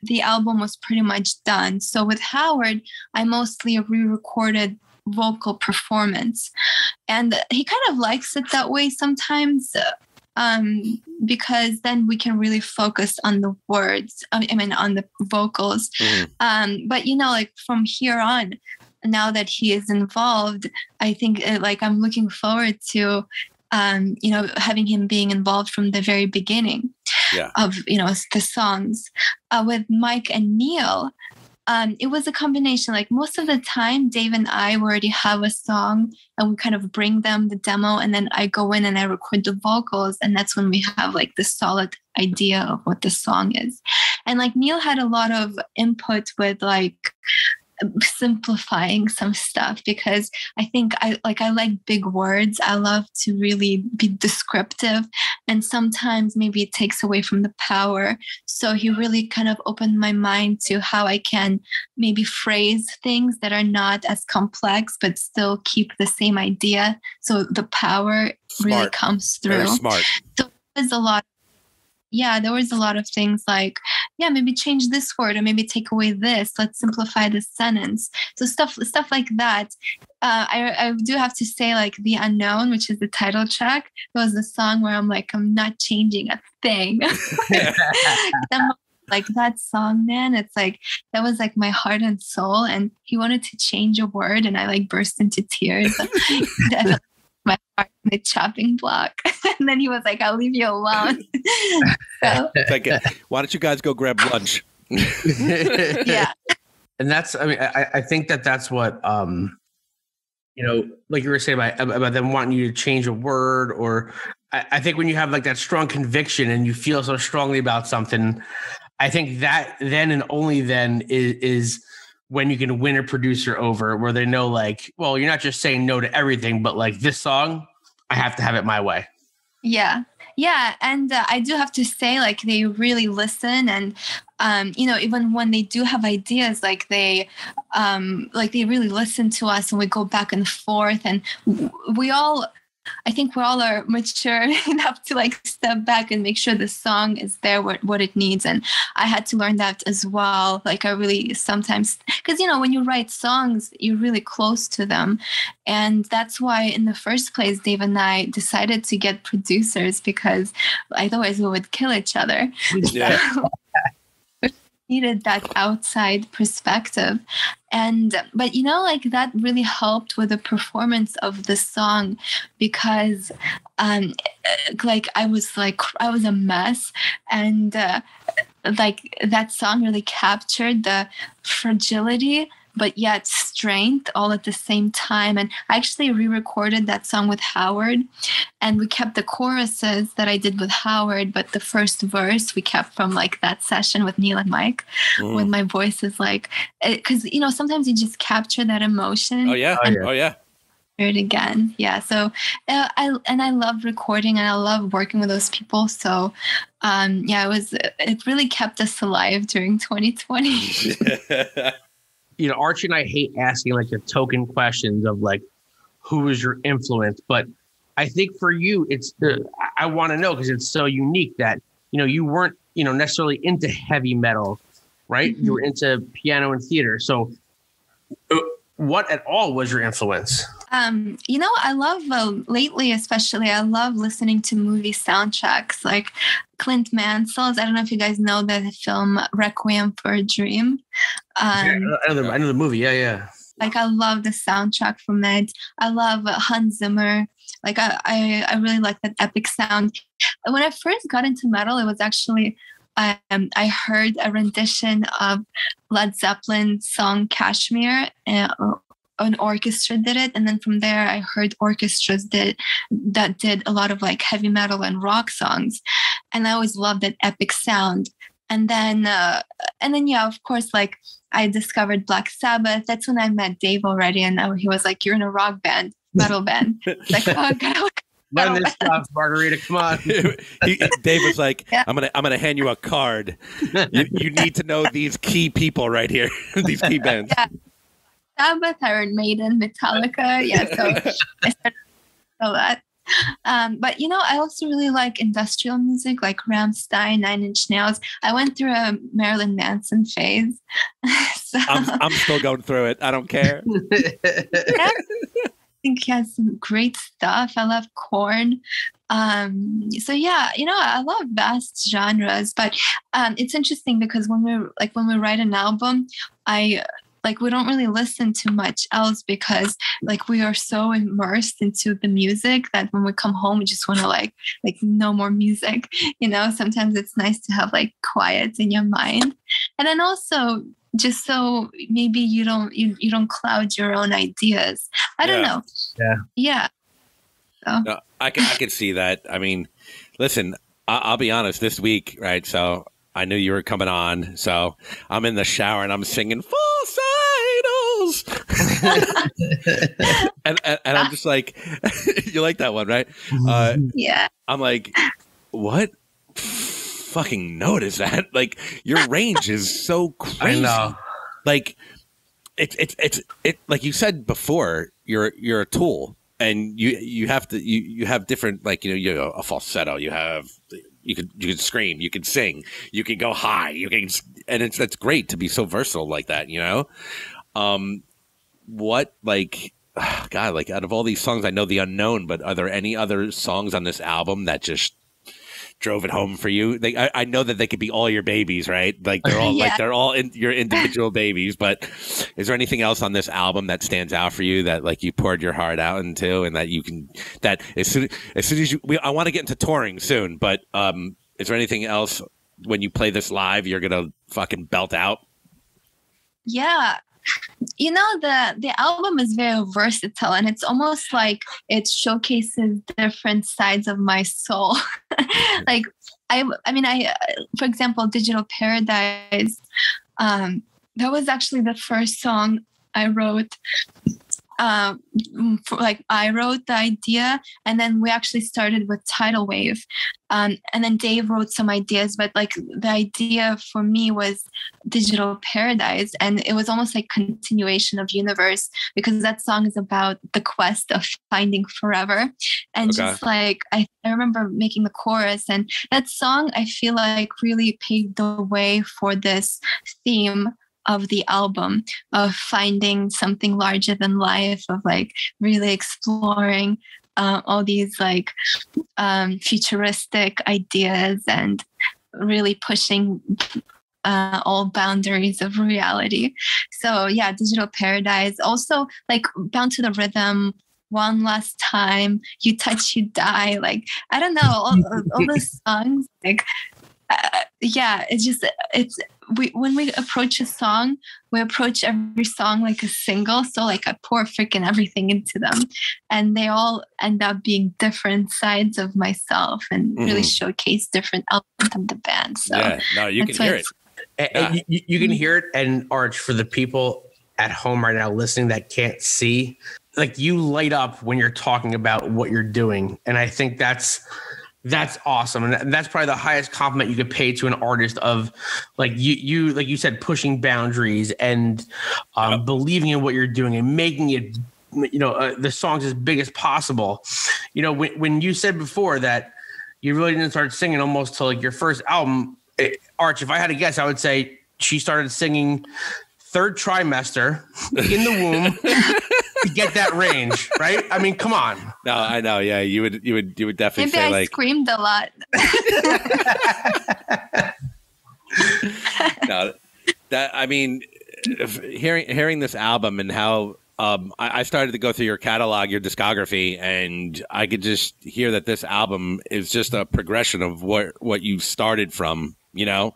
The album was pretty much done. So with Howard, I mostly re-recorded vocal performance, and he kind of likes it that way sometimes. Um, because then we can really focus on the words. I mean- on the vocals. Mhm. Um, but you know, like from here on, now that he is involved, I think uh, like I'm looking forward to um, you know, having him being involved from the very beginning Yeah. of, you know, the songs. Uh, with Mike and Neil, um, it was a combination. Like most of the time, Dave and I already have a song and we kind of bring them the demo and then I go in and I record the vocals. And that's when we have like the solid idea of what the song is. And like Neil had a lot of input with like, simplifying some stuff because I think I like I like big words. I love to really be descriptive and sometimes maybe it takes away from the power. So he really kind of opened my mind to how I can maybe phrase things that are not as complex but still keep the same idea. So the power really Smart. comes Very through. smart. There's a lot yeah there was a lot of things like yeah maybe change this word or maybe take away this. Let's simplify this sentence. So stuff stuff like that. Uh, I, I do have to say like the unknown which is the title track was the song where i'm like i'm not changing a thing. Like that song man it's like that was like my heart and soul and he wanted to change a word and i like burst into tears my heart in the chopping block. And then he was like i'll leave you alone. So like, uh, why don't you guys go grab lunch? yeah. And that's i mean i, I think that that's what um you know like you were saying about, about them wanting you to change a word or I, I think when you have like that strong conviction and you feel so strongly about something i think that then and only then is is when you can win a producer over where they know like well you're not just saying no to everything but like this song i have to have it my way Yeah. Yeah. And uh, I do have to say, like, they really listen. And, um, you know, even when they do have ideas, like, they, um, like, they really listen to us and we go back and forth. And w- we all, I think we all are mature enough to like step back and make sure the song is there what, what it needs. And I had to learn that as well. Like I really sometimes because you know when you write songs, you're really close to them. And that's why in the first place Dave and I decided to get producers because otherwise we would kill each other Yeah. needed that outside perspective. And but you know like that really helped with the performance of the song because um like i was like i was a mess. And uh, like that song really captured the fragility but yet strength all at the same time and i actually re-recorded that song with howard and we kept the choruses that i did with howard but the first verse we kept from like that session with neil and mike Mm. when my voice is like because you know sometimes you just capture that emotion Oh yeah. Oh, yeah. Oh yeah. hear it again yeah so uh, i and i love recording and i love working with those people so um yeah it was it really kept us alive during 2020 you know, Archie and I hate asking like the token questions of like, who was your influence? But I think for you, it's the, I want to know because it's so unique that, you know, you weren't, you know, necessarily into heavy metal, right? You were into piano and theater. So uh, what at all was your influence? Um, you know, I love uh, lately, especially, I love listening to movie soundtracks like Clint Mansell's. I don't know if you guys know the film Requiem for a Dream. Yeah, Um, I, know the, I know the movie. Yeah, yeah. like I love the soundtrack from it. I love Hans Zimmer. Like I, I, I really like that epic sound. When I first got into metal, it was actually um, I heard a rendition of Led Zeppelin's song Kashmir. Uh, an orchestra did it, and then from there, I heard orchestras did that did a lot of like heavy metal and rock songs, and I always loved that epic sound. And then, uh, and then, yeah, of course, like I discovered Black Sabbath. That's when I met Dave already, and now he was like, "You're in a rock band, metal band." Like, oh god, Run this stuff, Margarita. Come on. he, Dave was like, Yeah. "I'm gonna, I'm gonna hand you a card. You, you need to know these key people right here, these key bands." Yeah. Sabbath, Iron Maiden, Metallica. Yeah, so I started to know that. Um, but you know, I also really like industrial music, like Rammstein, Nine Inch Nails. I went through a Marilyn Manson phase. so I'm, I'm still going through it. I don't care. I think he has some great stuff. I love Korn. Um, so yeah, you know, I love vast genres, but um, it's interesting because when we like when we write an album, I like we don't really listen to much else because like we are so immersed into the music that when we come home we just want to like like no more music you know sometimes it's nice to have like quiet in your mind and then also just so maybe you don't you, you don't cloud your own ideas i don't Yeah. know Yeah. yeah No, I can I can see that. I mean, listen, I, I'll be honest. This week, right? So I knew you were coming on, so I'm in the shower and I'm singing "Full Side Beatles? and, and and I'm just like, you like that one, right? Uh, Yeah. I'm like, what fucking note is that? Like your range is so crazy. I know. Like it's it's it's it like you said before, you're you're a tool and you you have to you you have different like you know you have a falsetto, you have you could you could scream, you could sing, you could go high, you can and it's that's great to be so versatile like that, you know? Um what like God, like out of all these songs, I know the unknown, but are there any other songs on this album that just drove it home for you? They, I, I know that they could be all your babies, right? Like they're all like they're all in, your individual babies. But is there anything else on this album that stands out for you that like you poured your heart out into, and that you can that as soon as soon as you, we, I want to get into touring soon, but um, is there anything else when you play this live you're gonna fucking belt out? Yeah. You know the the album is very versatile and it's almost like it showcases different sides of my soul. like I I mean I for example Digital Paradise um that was actually the first song I wrote um for, like I wrote the idea and then we actually started with Tidal Wave. Um and then Dave wrote some ideas but like the idea for me was digital paradise and it was almost like continuation of universe because that song is about the quest of finding forever. And Okay. just like I, I remember making the chorus and that song i feel like really paved the way for this theme of the album of finding something larger than life of like really exploring uh, all these like um, futuristic ideas and really pushing uh, all boundaries of reality. So yeah, digital paradise. Also like bound to the rhythm. One last time, you touch, you die. Like I don't know, all, all those songs. Like uh, yeah, it's just it's we when we approach a song, we approach every song like a single. So like I pour freaking everything into them, and they all end up being different sides of myself and really Mhm. showcase different elements of the band. So yeah, no, you can hear it. it's- And, and you, you- you can hear it. And Arch, for the people at home right now listening that can't see, like you light up when you're talking about what you're doing. And I think that's that's awesome. And that's probably the highest compliment you could pay to an artist of like you you like you said, pushing boundaries and um, believing in what you're doing and making it you know uh, the songs as big as possible. You know, when when you said before that you really didn't start singing almost till like your first album, it, Arch. If I had to guess, I would say she started singing third trimester in the womb to get that range, right? I mean, come on. No, I know. Yeah, you would you would you would definitely maybe say I like screamed a lot. no, that I mean, if, hearing hearing this album and how um, I, I started to go through your catalog, your discography, and I could just hear that this album is just a progression of what what you started from, you know.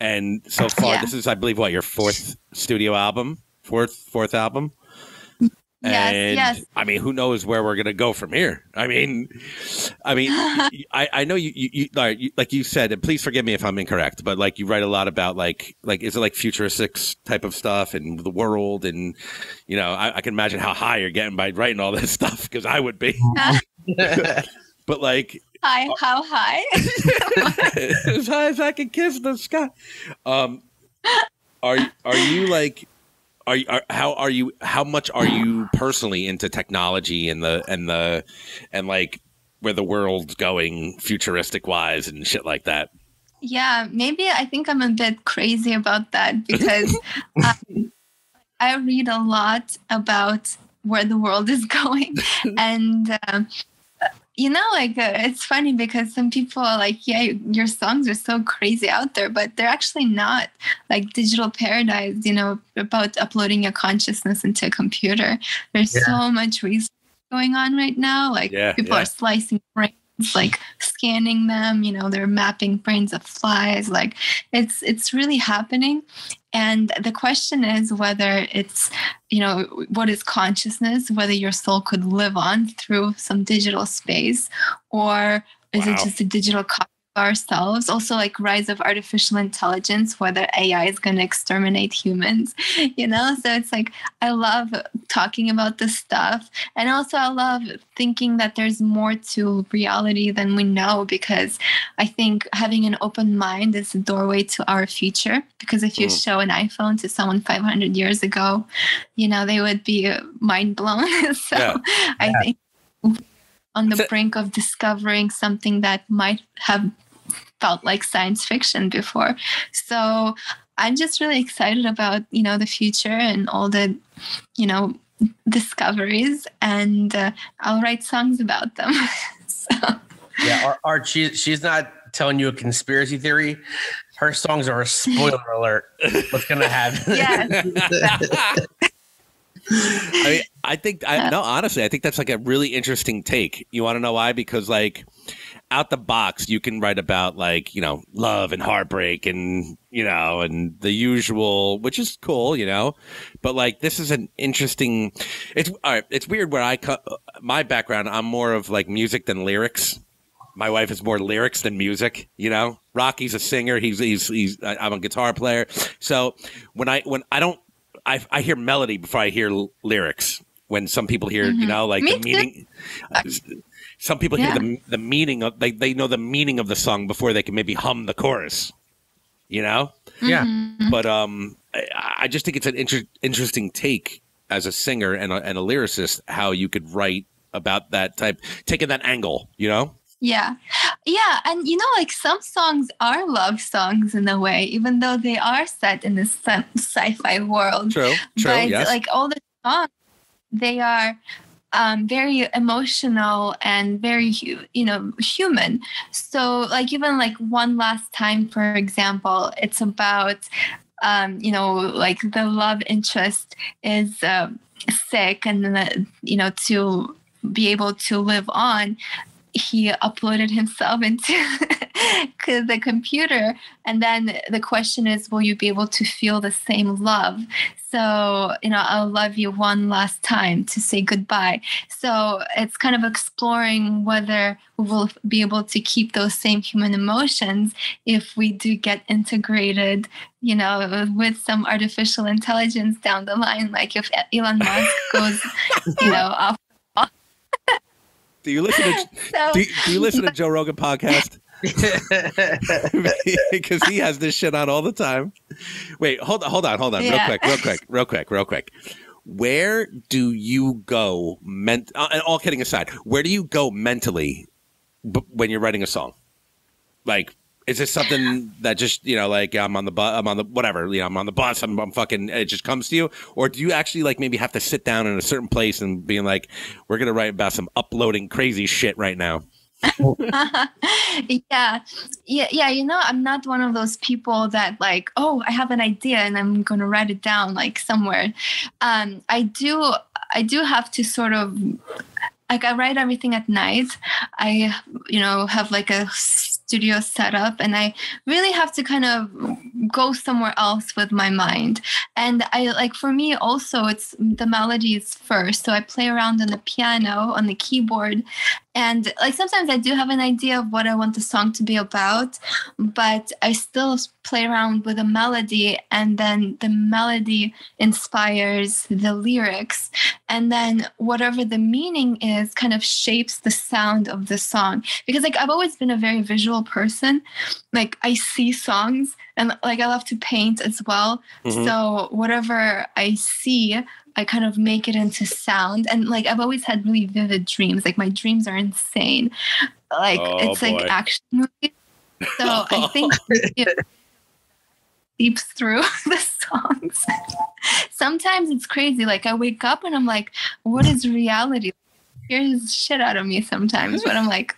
And so far, Yeah. this is, I believe, what your fourth studio album, fourth fourth album. Yes, and yes. I mean, who knows where we're gonna go from here? I mean, I mean, I, I know you, you, you, like you like you said, and please forgive me if I'm incorrect, but like you write a lot about like like is it like futuristic type of stuff and the world, and you know, I, I can imagine how high you're getting by writing all this stuff because I would be, but like Hi, how high? as high as I can kiss the sky. Um, are are you like? Are, you- are how are you? How much are you personally into technology and the and the and like where the world's going futuristic wise and shit like that? Yeah, maybe I think I'm a bit crazy about that because um, I read a lot about where the world is going. and, um, you know, like uh, it's funny because some people are like, yeah, your songs are so crazy out there, but they're actually not like digital paradise, you know, about uploading your consciousness into a computer. There's Yeah. so much research going on right now. Like Yeah, people yeah. are slicing brains like scanning them you know they're mapping brains of flies like it's it's really happening and the question is whether it's you know what is consciousness whether your soul could live on through some digital space or is Wow. it just a digital copy ourselves. Also like rise of artificial intelligence whether ai is going to exterminate humans you know? So it's like i love talking about this stuff. And also i love thinking that there's more to reality than we know because i think having an open mind is a doorway to our future. Because if you Mm. show an iphone to someone 500 years ago you know they would be mind blown. So Yeah. i think on the So- brink of discovering something that might have felt like science fiction before. So I'm just really excited about you know the future and all the you know discoveries, and uh, I'll write songs about them. so, Yeah, Art, Art she, she's not telling you a conspiracy theory. Her songs are a spoiler alert. What's gonna happen? yeah, I mean, I think I no, honestly, I think that's like a really interesting take. You want to know why? Because like out the box, you can write about like you know love and heartbreak and you know and the usual, which is cool, you know. But like this is an interesting. It's all right. It's weird where I my background. I'm more of like music than lyrics. My wife is more lyrics than music. You know, Rocky's a singer. He's he's he's. I'm a guitar player. So when I when I don't I, I hear melody before I hear l- lyrics. When some people hear, you know, like Me the meaning. uh, some people Yeah. hear the the meaning of they they know the meaning of the song before they can maybe hum the chorus. You know, Yeah. Mhm. but um, I, I just think it's an inter- interesting take as a singer and a, and a lyricist how you could write about that type, taking that angle. You know, Yeah. Yeah. And you know, like some songs are love songs in a way, even though they are set in this sci- sci-fi world. true, true, but yes, like all the songs, they are um, very emotional and very, you know, human. So like even like one last time, for example, it's about, um, you know, like the love interest is um sick and, uh, you know, to be able to live on, he uploaded himself into the computer. And then the question is will you be able to feel the same love? So you know i'll love you one last time to say goodbye. So it's kind of exploring whether we will be able to keep those same human emotions if we do get integrated you know with some artificial intelligence down the line like if elon musk goes you know off do you listen to so do you, do you listen to Joe Rogan podcast? because he has this shit on all the time. Wait, hold on, hold on, hold on, real quick, real quick, real quick, real quick. Where do you go? Ment- uh, and all kidding aside, where do you go mentally b- when you're writing a song? Like, is this something that just you know, like I'm on the bus, I'm on the whatever, you know, I'm on the bus, I'm, I'm fucking, it just comes to you, or do you actually like maybe have to sit down in a certain place and being like, we're gonna write about some uploading crazy shit right now? yeah. Yeah yeah you know i'm not one of those people that like oh i have an idea and i'm gonna write it down like somewhere. Um i do i do have to sort of like i write everything at night. I you know have like a studio setup and i really have to kind of go somewhere else with my mind. And i like for me also it's the melodies first. So i play around on the piano on the keyboard and like sometimes i do have an idea of what i want the song to be about but i still play around with a melody and then the melody inspires the lyrics. And then whatever the meaning is kind of shapes the sound of the song. Because like i've always been a very visual person. Like i see songs and like i love to paint as well. Mhm. so whatever i see I kind of make it into sound. And like I've always had really vivid dreams. Like my dreams are insane. Like Oh, it's boy. like action movies. So I think it seeps through the songs. Sometimes it's crazy. Like I wake up and I'm like, what is reality? It scares shit out of me sometimes. But I'm like,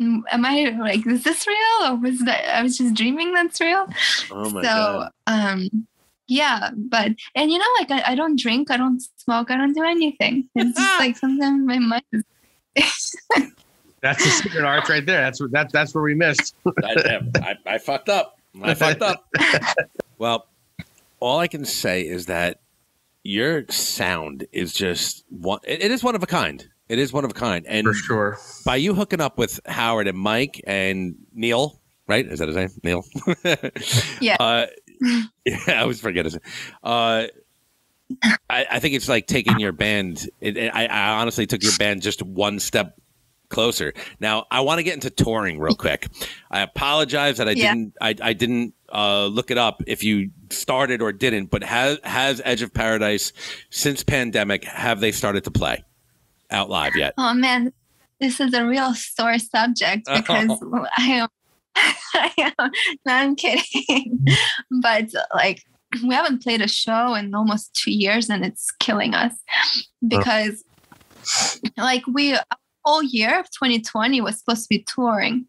"Mm, am I like, is this real? Or was that I was just dreaming that's real? Oh my so god! um yeah but and you know like I, I don't drink i don't smoke i don't do anything it's just like sometimes my mind is That's the secret art right there. That's what that's that's where we missed. I, I, I fucked up. I fucked up. well, all I can say is that your sound is just one. It, it is one of a kind. It is one of a kind. And for sure. by you hooking up with Howard and Mike and Neil, right? Is that his name? Neil. Yeah. Uh, yeah, I always forget name. Uh, I, I think it's like taking your band. It, it- I, I honestly took your band just one step closer. Now I want to get into touring real quick. I apologize that I Yeah. didn't. I, I didn't uh, look it up if you started or didn't. But has has Edge of Paradise since pandemic have they started to play out live yet? Oh man, this is a real sore subject because I am. I am. No, I'm kidding. Mm-hmm. but like, we haven't played a show in almost two years, and it's killing us because, like, we all year of 2020 was supposed to be touring.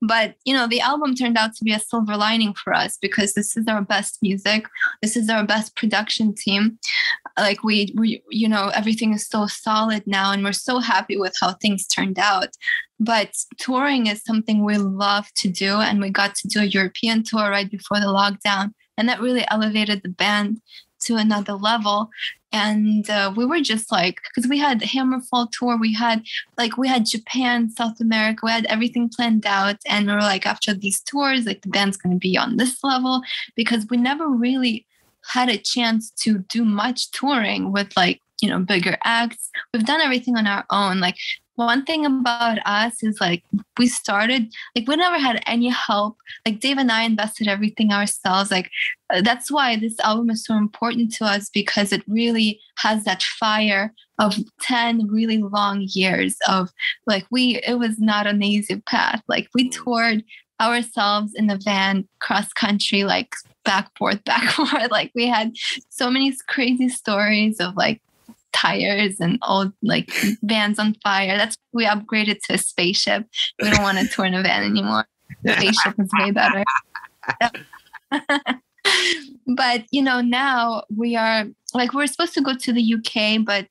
But you know, the album turned out to be a silver lining for us because this is our best music. This is our best production team. Like we, we you know everything is so solid now and we're so happy with how things turned out. But touring is something we love to do and we got to do a european tour right before the lockdown and that really elevated the band to another level. And uh, we were just like because we had hammerfall tour we had like we had japan south america we had everything planned out. And we were like after these tours like the band's going to be on this level. Because we never really had a chance to do much touring with like you know bigger acts. We've done everything on our own. Like one thing about us is like we started like we never had any help. Like dave and i invested everything ourselves. Like uh, that's why this album is so important to us because it really has that fire of 10 really long years of like we it was not an easy path. Like we toured ourselves in the van cross country like back forth back forth. Like we had so many crazy stories of like tires and old like vans on fire. That's we upgraded to a spaceship. We don't want to tour in a van anymore. Spaceship is way better. But you know now we are like we're supposed to go to the uk but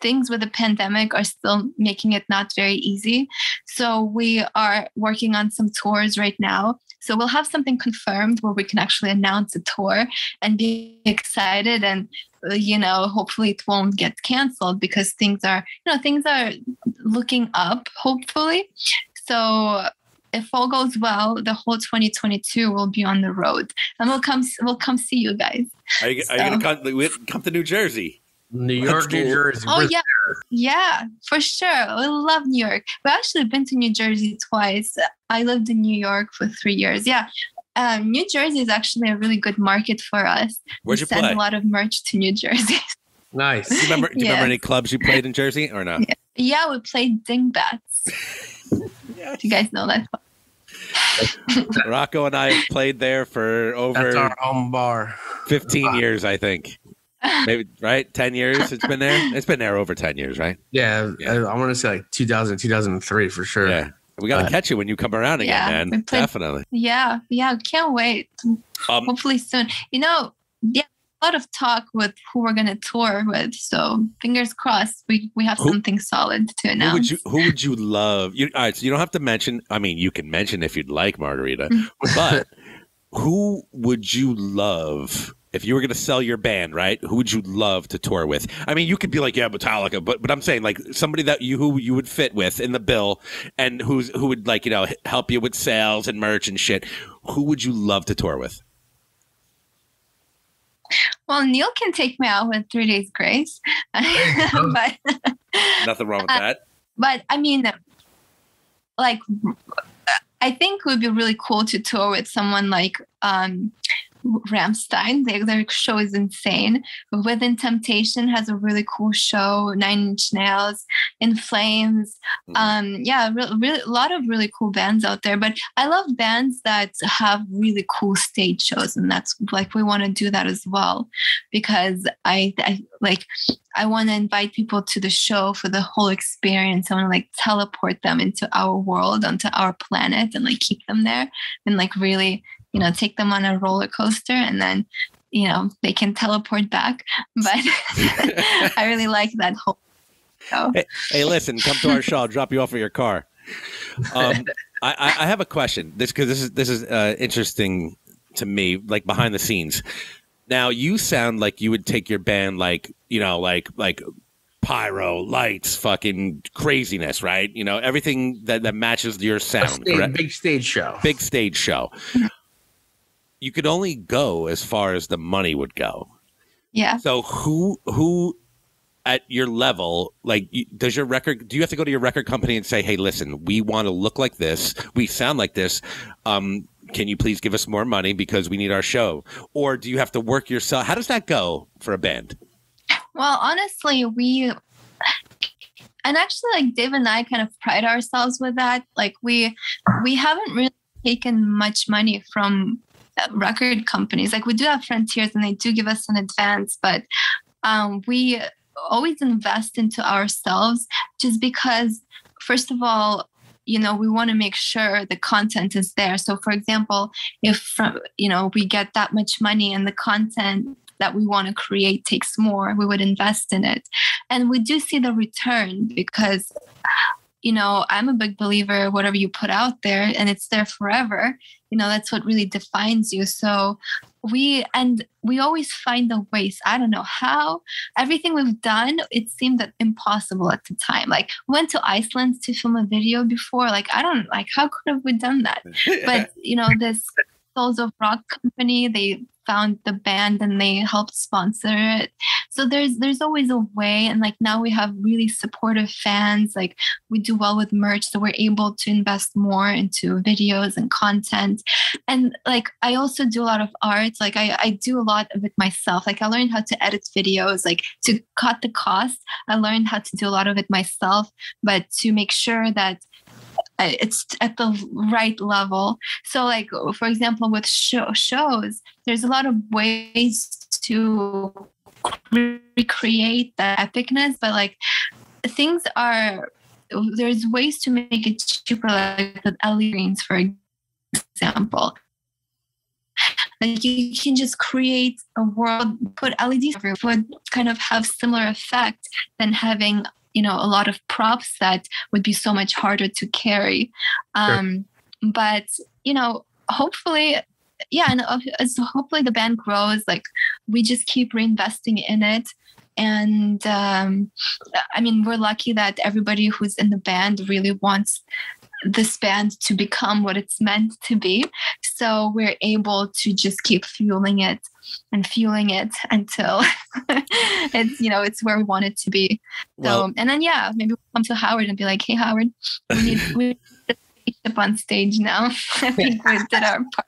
things with the pandemic are still making it not very easy. So we are working on some tours right now. So we'll have something confirmed where we can actually announce a tour and be excited and Uh, you know hopefully it won't get canceled because things are you know things are looking up hopefully. So if all goes well the whole 2022 will be on the road and we'll come we'll come see you guys. Are you, are you going to come, we- come to New Jersey? New York, New. Jersey. oh we're yeah. yeah for sure. We love new york. We've actually been to new jersey twice. I lived in new york for three years. Yeah um, new jersey is actually a really good market for us Where'd we you send play? a lot of merch to new jersey Nice. Do you remember? Do you remember any clubs you played in Jersey or not? yeah we played Dingbatz do you guys know that Rocco and I played there for That's over our home bar. 15 years, I think. Maybe right? 10 years it's been there? It's been there over 10 years, right? Yeah, Yeah. I, I want to say like 2000, 2003 for sure. Yeah. We got to catch you when you come around again, Yeah, man. we played- Definitely. yeah yeah can't wait Um, hopefully soon you know yeah a lot of talk with who we're going to tour with so fingers crossed we, we have Who- something solid to who announce would you who would you love? You, all right, so you don't have to mention. I mean, you can mention if you'd like, Margarita. Mm. but who would you love if you were going to sell your band? Right? Who would you love to tour with? I mean, you could be like, yeah, Metallica, but but I'm saying like somebody that you who you would fit with in the bill, and who's who would like you know help you with sales and merch and shit. Who would you love to tour with? well neil can take me out with three days grace but Nothing wrong with Uh, that. but I mean, like, I think it would be really cool to tour with someone like um, Rammstein. Their, their show is insane. Within Temptation has a really cool show. Nine Inch Nails, In Flames. Mhm. Um, yeah, re- really, a lot of really cool bands out there. But I love bands that have really cool stage shows, and that's like we want to do that as well because I, I like I want to invite people to the show for the whole experience. I want to like teleport them into our world, onto our planet, and like keep them there and like really, you know, take them on a roller coaster and then, you know, they can teleport back. But I really like that whole show. Hey, listen, come to our show. I'll drop you off at your car. Um, I, I, I have a question. This because this is this is uh, interesting to me, like behind the scenes. Now, you sound like you would take your band like you know, like like pyro, lights, fucking craziness, right? You know, everything that, that matches your A sound, stage- correct? big stage show. Big stage show. You could only go as far as the money would go. Yeah. So who who at your level, like, does your record? Do you have to go to your record company and say, "Hey, listen, we want to look like this, we sound like this. Um, can you please give us more money because we need our show?" Or do you have to work yourself? How does that go for a band? Well, honestly, we and actually like Dave and I kind of pride ourselves with that. Like we we haven't really taken much money from record companies. Like we do have Frontiers and they do give us an advance, but um, we always invest into ourselves just because first of all you know we want to make sure the content is there so for example if from you know we get that much money and the content that we want to create takes more we would invest in it and we do see the return because you know i'm a big believer whatever you put out there and it's there forever you know that's what really defines you. So we and we always find the ways. I don't know how everything we've done it seemed that impossible at the time. Like we went to iceland to film a video before. Like i don't like how could have we done that? But you know this souls of rock company they found the band and they helped sponsor it. So there's there's always a way and like now we have really supportive fans like we do well with merch so we're able to invest more into videos and content. And like i also do a lot of art like i, I do a lot of it myself. Like i learned how to edit videos like to cut the cost i learned how to do a lot of it myself but to make sure that Uh, it's at the right level. So like for example with show, shows there's a lot of ways to recreate the epicness but like things are there's ways to make it cheaper like with LED screens for example. Like you can just create a world put LEDs would kind of have similar effect than having you know a lot of props that would be so much harder to carry. Um but you know hopefully yeah and uh, as hopefully the band grows like we just keep reinvesting in it. And um i mean we're lucky that everybody who's in the band really wants this band to become what it's meant to be so we're able to just keep fueling it and fueling it until it's you know it's where we want it to be Well- so and then yeah maybe we'll come to howard and be like hey howard we need we need to take up on stage now i think we did our part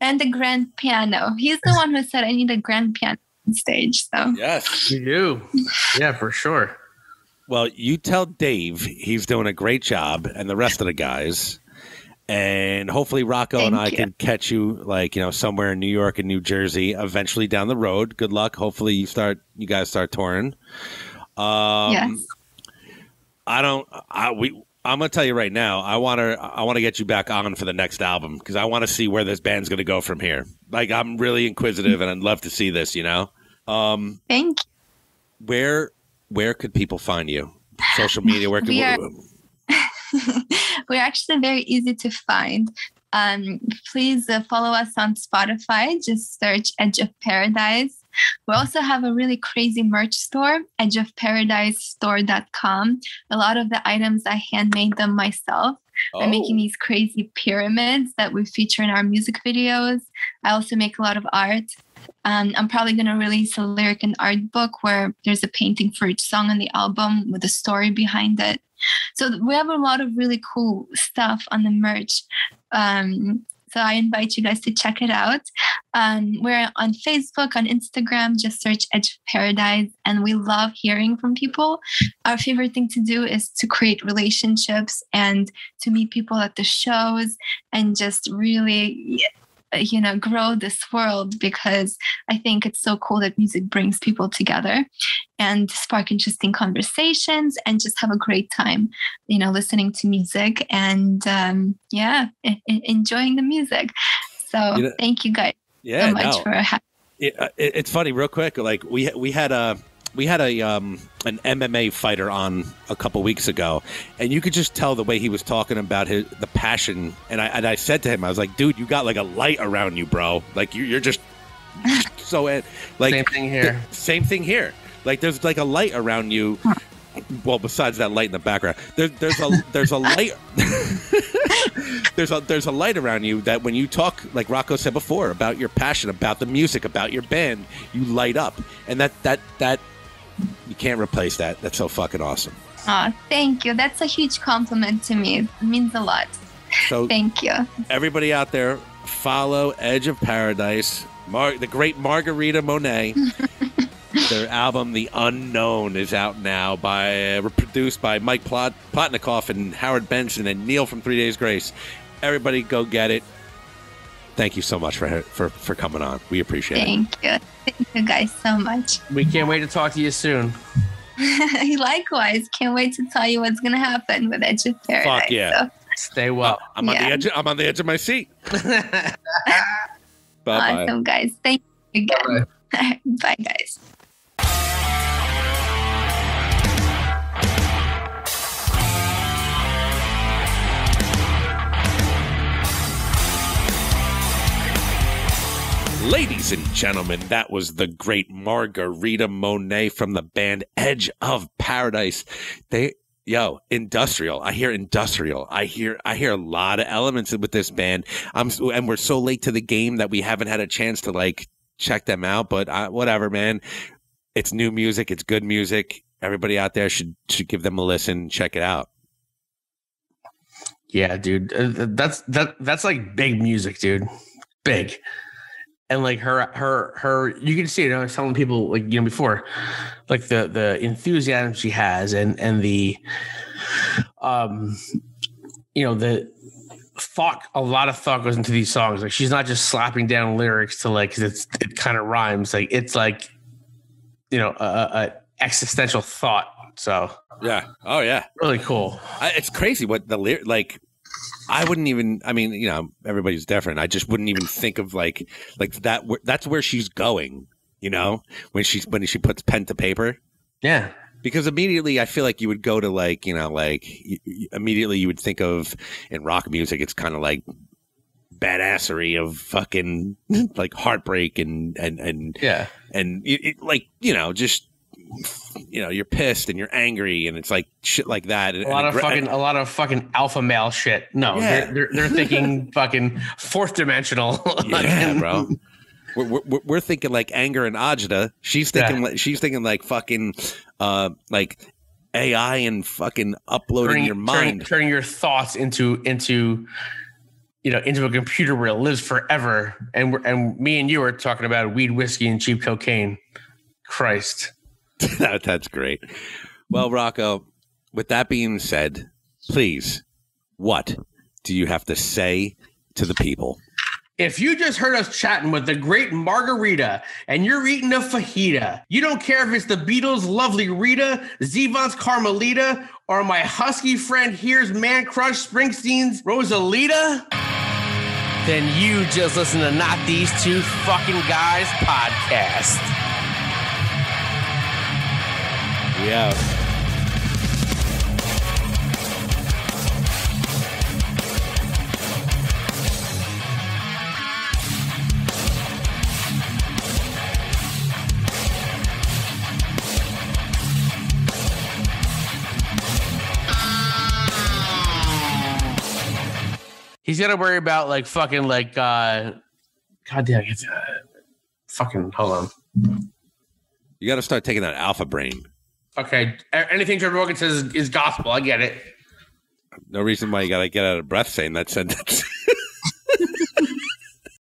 and the grand piano he's the one who said i need a grand piano on stage so Yes. You do. Yeah, for sure. Well, you tell Dave he's doing a great job, and the rest of the guys, and hopefully Rocco and I you. can catch you like you know somewhere in New York and New Jersey eventually down the road. Good luck. Hopefully you start, you guys start touring. Um, yes I don't. I we. I'm gonna tell you right now. I want to. I want to get you back on for the next album because I want to see where this band's gonna go from here. Like I'm really inquisitive, and I'd love to see this. You know, um, thank You. where where could people find you? Social media. Where could We are- We're actually very easy to find. Um, please uh, follow us on Spotify. Just search Edge of Paradise. We also have a really crazy merch store, edgeofparadisestore.com. A lot of the items I handmade them myself. Oh. I'm making these crazy pyramids that we feature in our music videos. I also make a lot of art. Um, I'm probably going to release a lyric and art book where there's a painting for each song on the album with a story behind it. So we have a lot of really cool stuff on the merch. Um, so I invite you guys to check it out. Um, we're on Facebook, on Instagram, just search Edge of Paradise. And we love hearing from people. Our favorite thing to do is to create relationships and to meet people at the shows and just really you know grow this world because i think it's so cool that music brings people together and spark interesting conversations and just have a great time you know listening to music and um, yeah e- enjoying the music so You know- thank you guys yeah, so much no. for having uh, it, it's funny, real quick. Like we we had a we had a um an MMA fighter on a couple weeks ago, and you could just tell the way he was talking about his the passion. And I and I said to him, I was like, dude, you got like a light around you, bro. Like you, you're just so in. Like Same thing here. the- same thing here. Like there's like a light around you. Well, besides that light in the background, there, there's a there's a light there's a there's a light around you that when you talk, like Rocco said before, about your passion, about the music, about your band, you light up, and that that that you can't replace that. That's so fucking awesome. Oh, thank you. That's a huge compliment to me. It means a lot. So Thank you. everybody out there, follow Edge of Paradise, Mar- the great Margarita Monet. Their album, The Unknown, is out now. By uh, produced by Mike Plot- Plotnikoff and Howard Benson and Neil from Three Days Grace. Everybody, go get it. Thank you so much for for for coming on. We appreciate it. Thank you. Thank you guys so much. We can't wait to talk to you soon. Likewise, can't wait to tell you what's gonna happen with Edge of Paradise. Fuck yeah. So, Stay well. Oh, I'm on the Yeah. edge. I'm on the edge of my seat. Bye bye. awesome, guys. Thank you again. Bye, guys. Ladies and gentlemen, that was the great Margarita Monet from the band Edge of Paradise. They yo, industrial. I hear industrial. I hear I hear a lot of elements with this band. I'm and we're so late to the game that we haven't had a chance to like check them out, but uh, whatever, man. It's new music, it's good music. Everybody out there should should give them a listen, check it out. Yeah, dude. Uh, That's that that's like big music, dude. Big. And like her her her you can see it. I was telling people like you know before, like the the enthusiasm she has and and the um you know the thought a lot of thought goes into these songs. Like she's not just slapping down lyrics to like 'cause it's it kind of rhymes. Like it's like you know a, a a existential thought. So Yeah. Oh yeah. really cool. I, it's crazy what the lyric like I wouldn't even I mean, you know, everybody's different. I just wouldn't even think of like like that that's where she's going, you know, when she's when she puts pen to paper Yeah. because immediately I feel like you would go to like, you know, like immediately you would think of in rock music it's kind of like badassery of fucking like heartbreak and and and Yeah. and it, it, like you know just you know you're pissed and you're angry and it's like shit like that a lot of fucking a lot of fucking alpha male shit. No, Yeah. they're, they're they're thinking fucking fourth dimensional. Yeah, bro. We're, we're, we're thinking like anger and agita. She's thinking like she's thinking like fucking uh like AI and fucking uploading Turning your turning, mind. turning your thoughts into into you know into a computer where it lives forever. And we're, and me and you are talking about weed, whiskey, and cheap cocaine. Christ. that, that's great. Well, Rocco, with that being said, please, what do you have to say to the people? If you just heard us chatting with the great Margarita and you're eating a fajita, you don't care if it's the Beatles' lovely Rita, Zevon's Carmelita, or my husky friend here's Man Crush Springsteen's Rosalita, then you just listen to Not These Two Fucking Guys podcast. He's to worry about like fucking like, uh, God damn it. Fucking, hold on. You got to start taking that alpha brain. Okay. Anything Joe Rogan says is, is gospel. I get it. No reason why you got to get out of breath saying that sentence.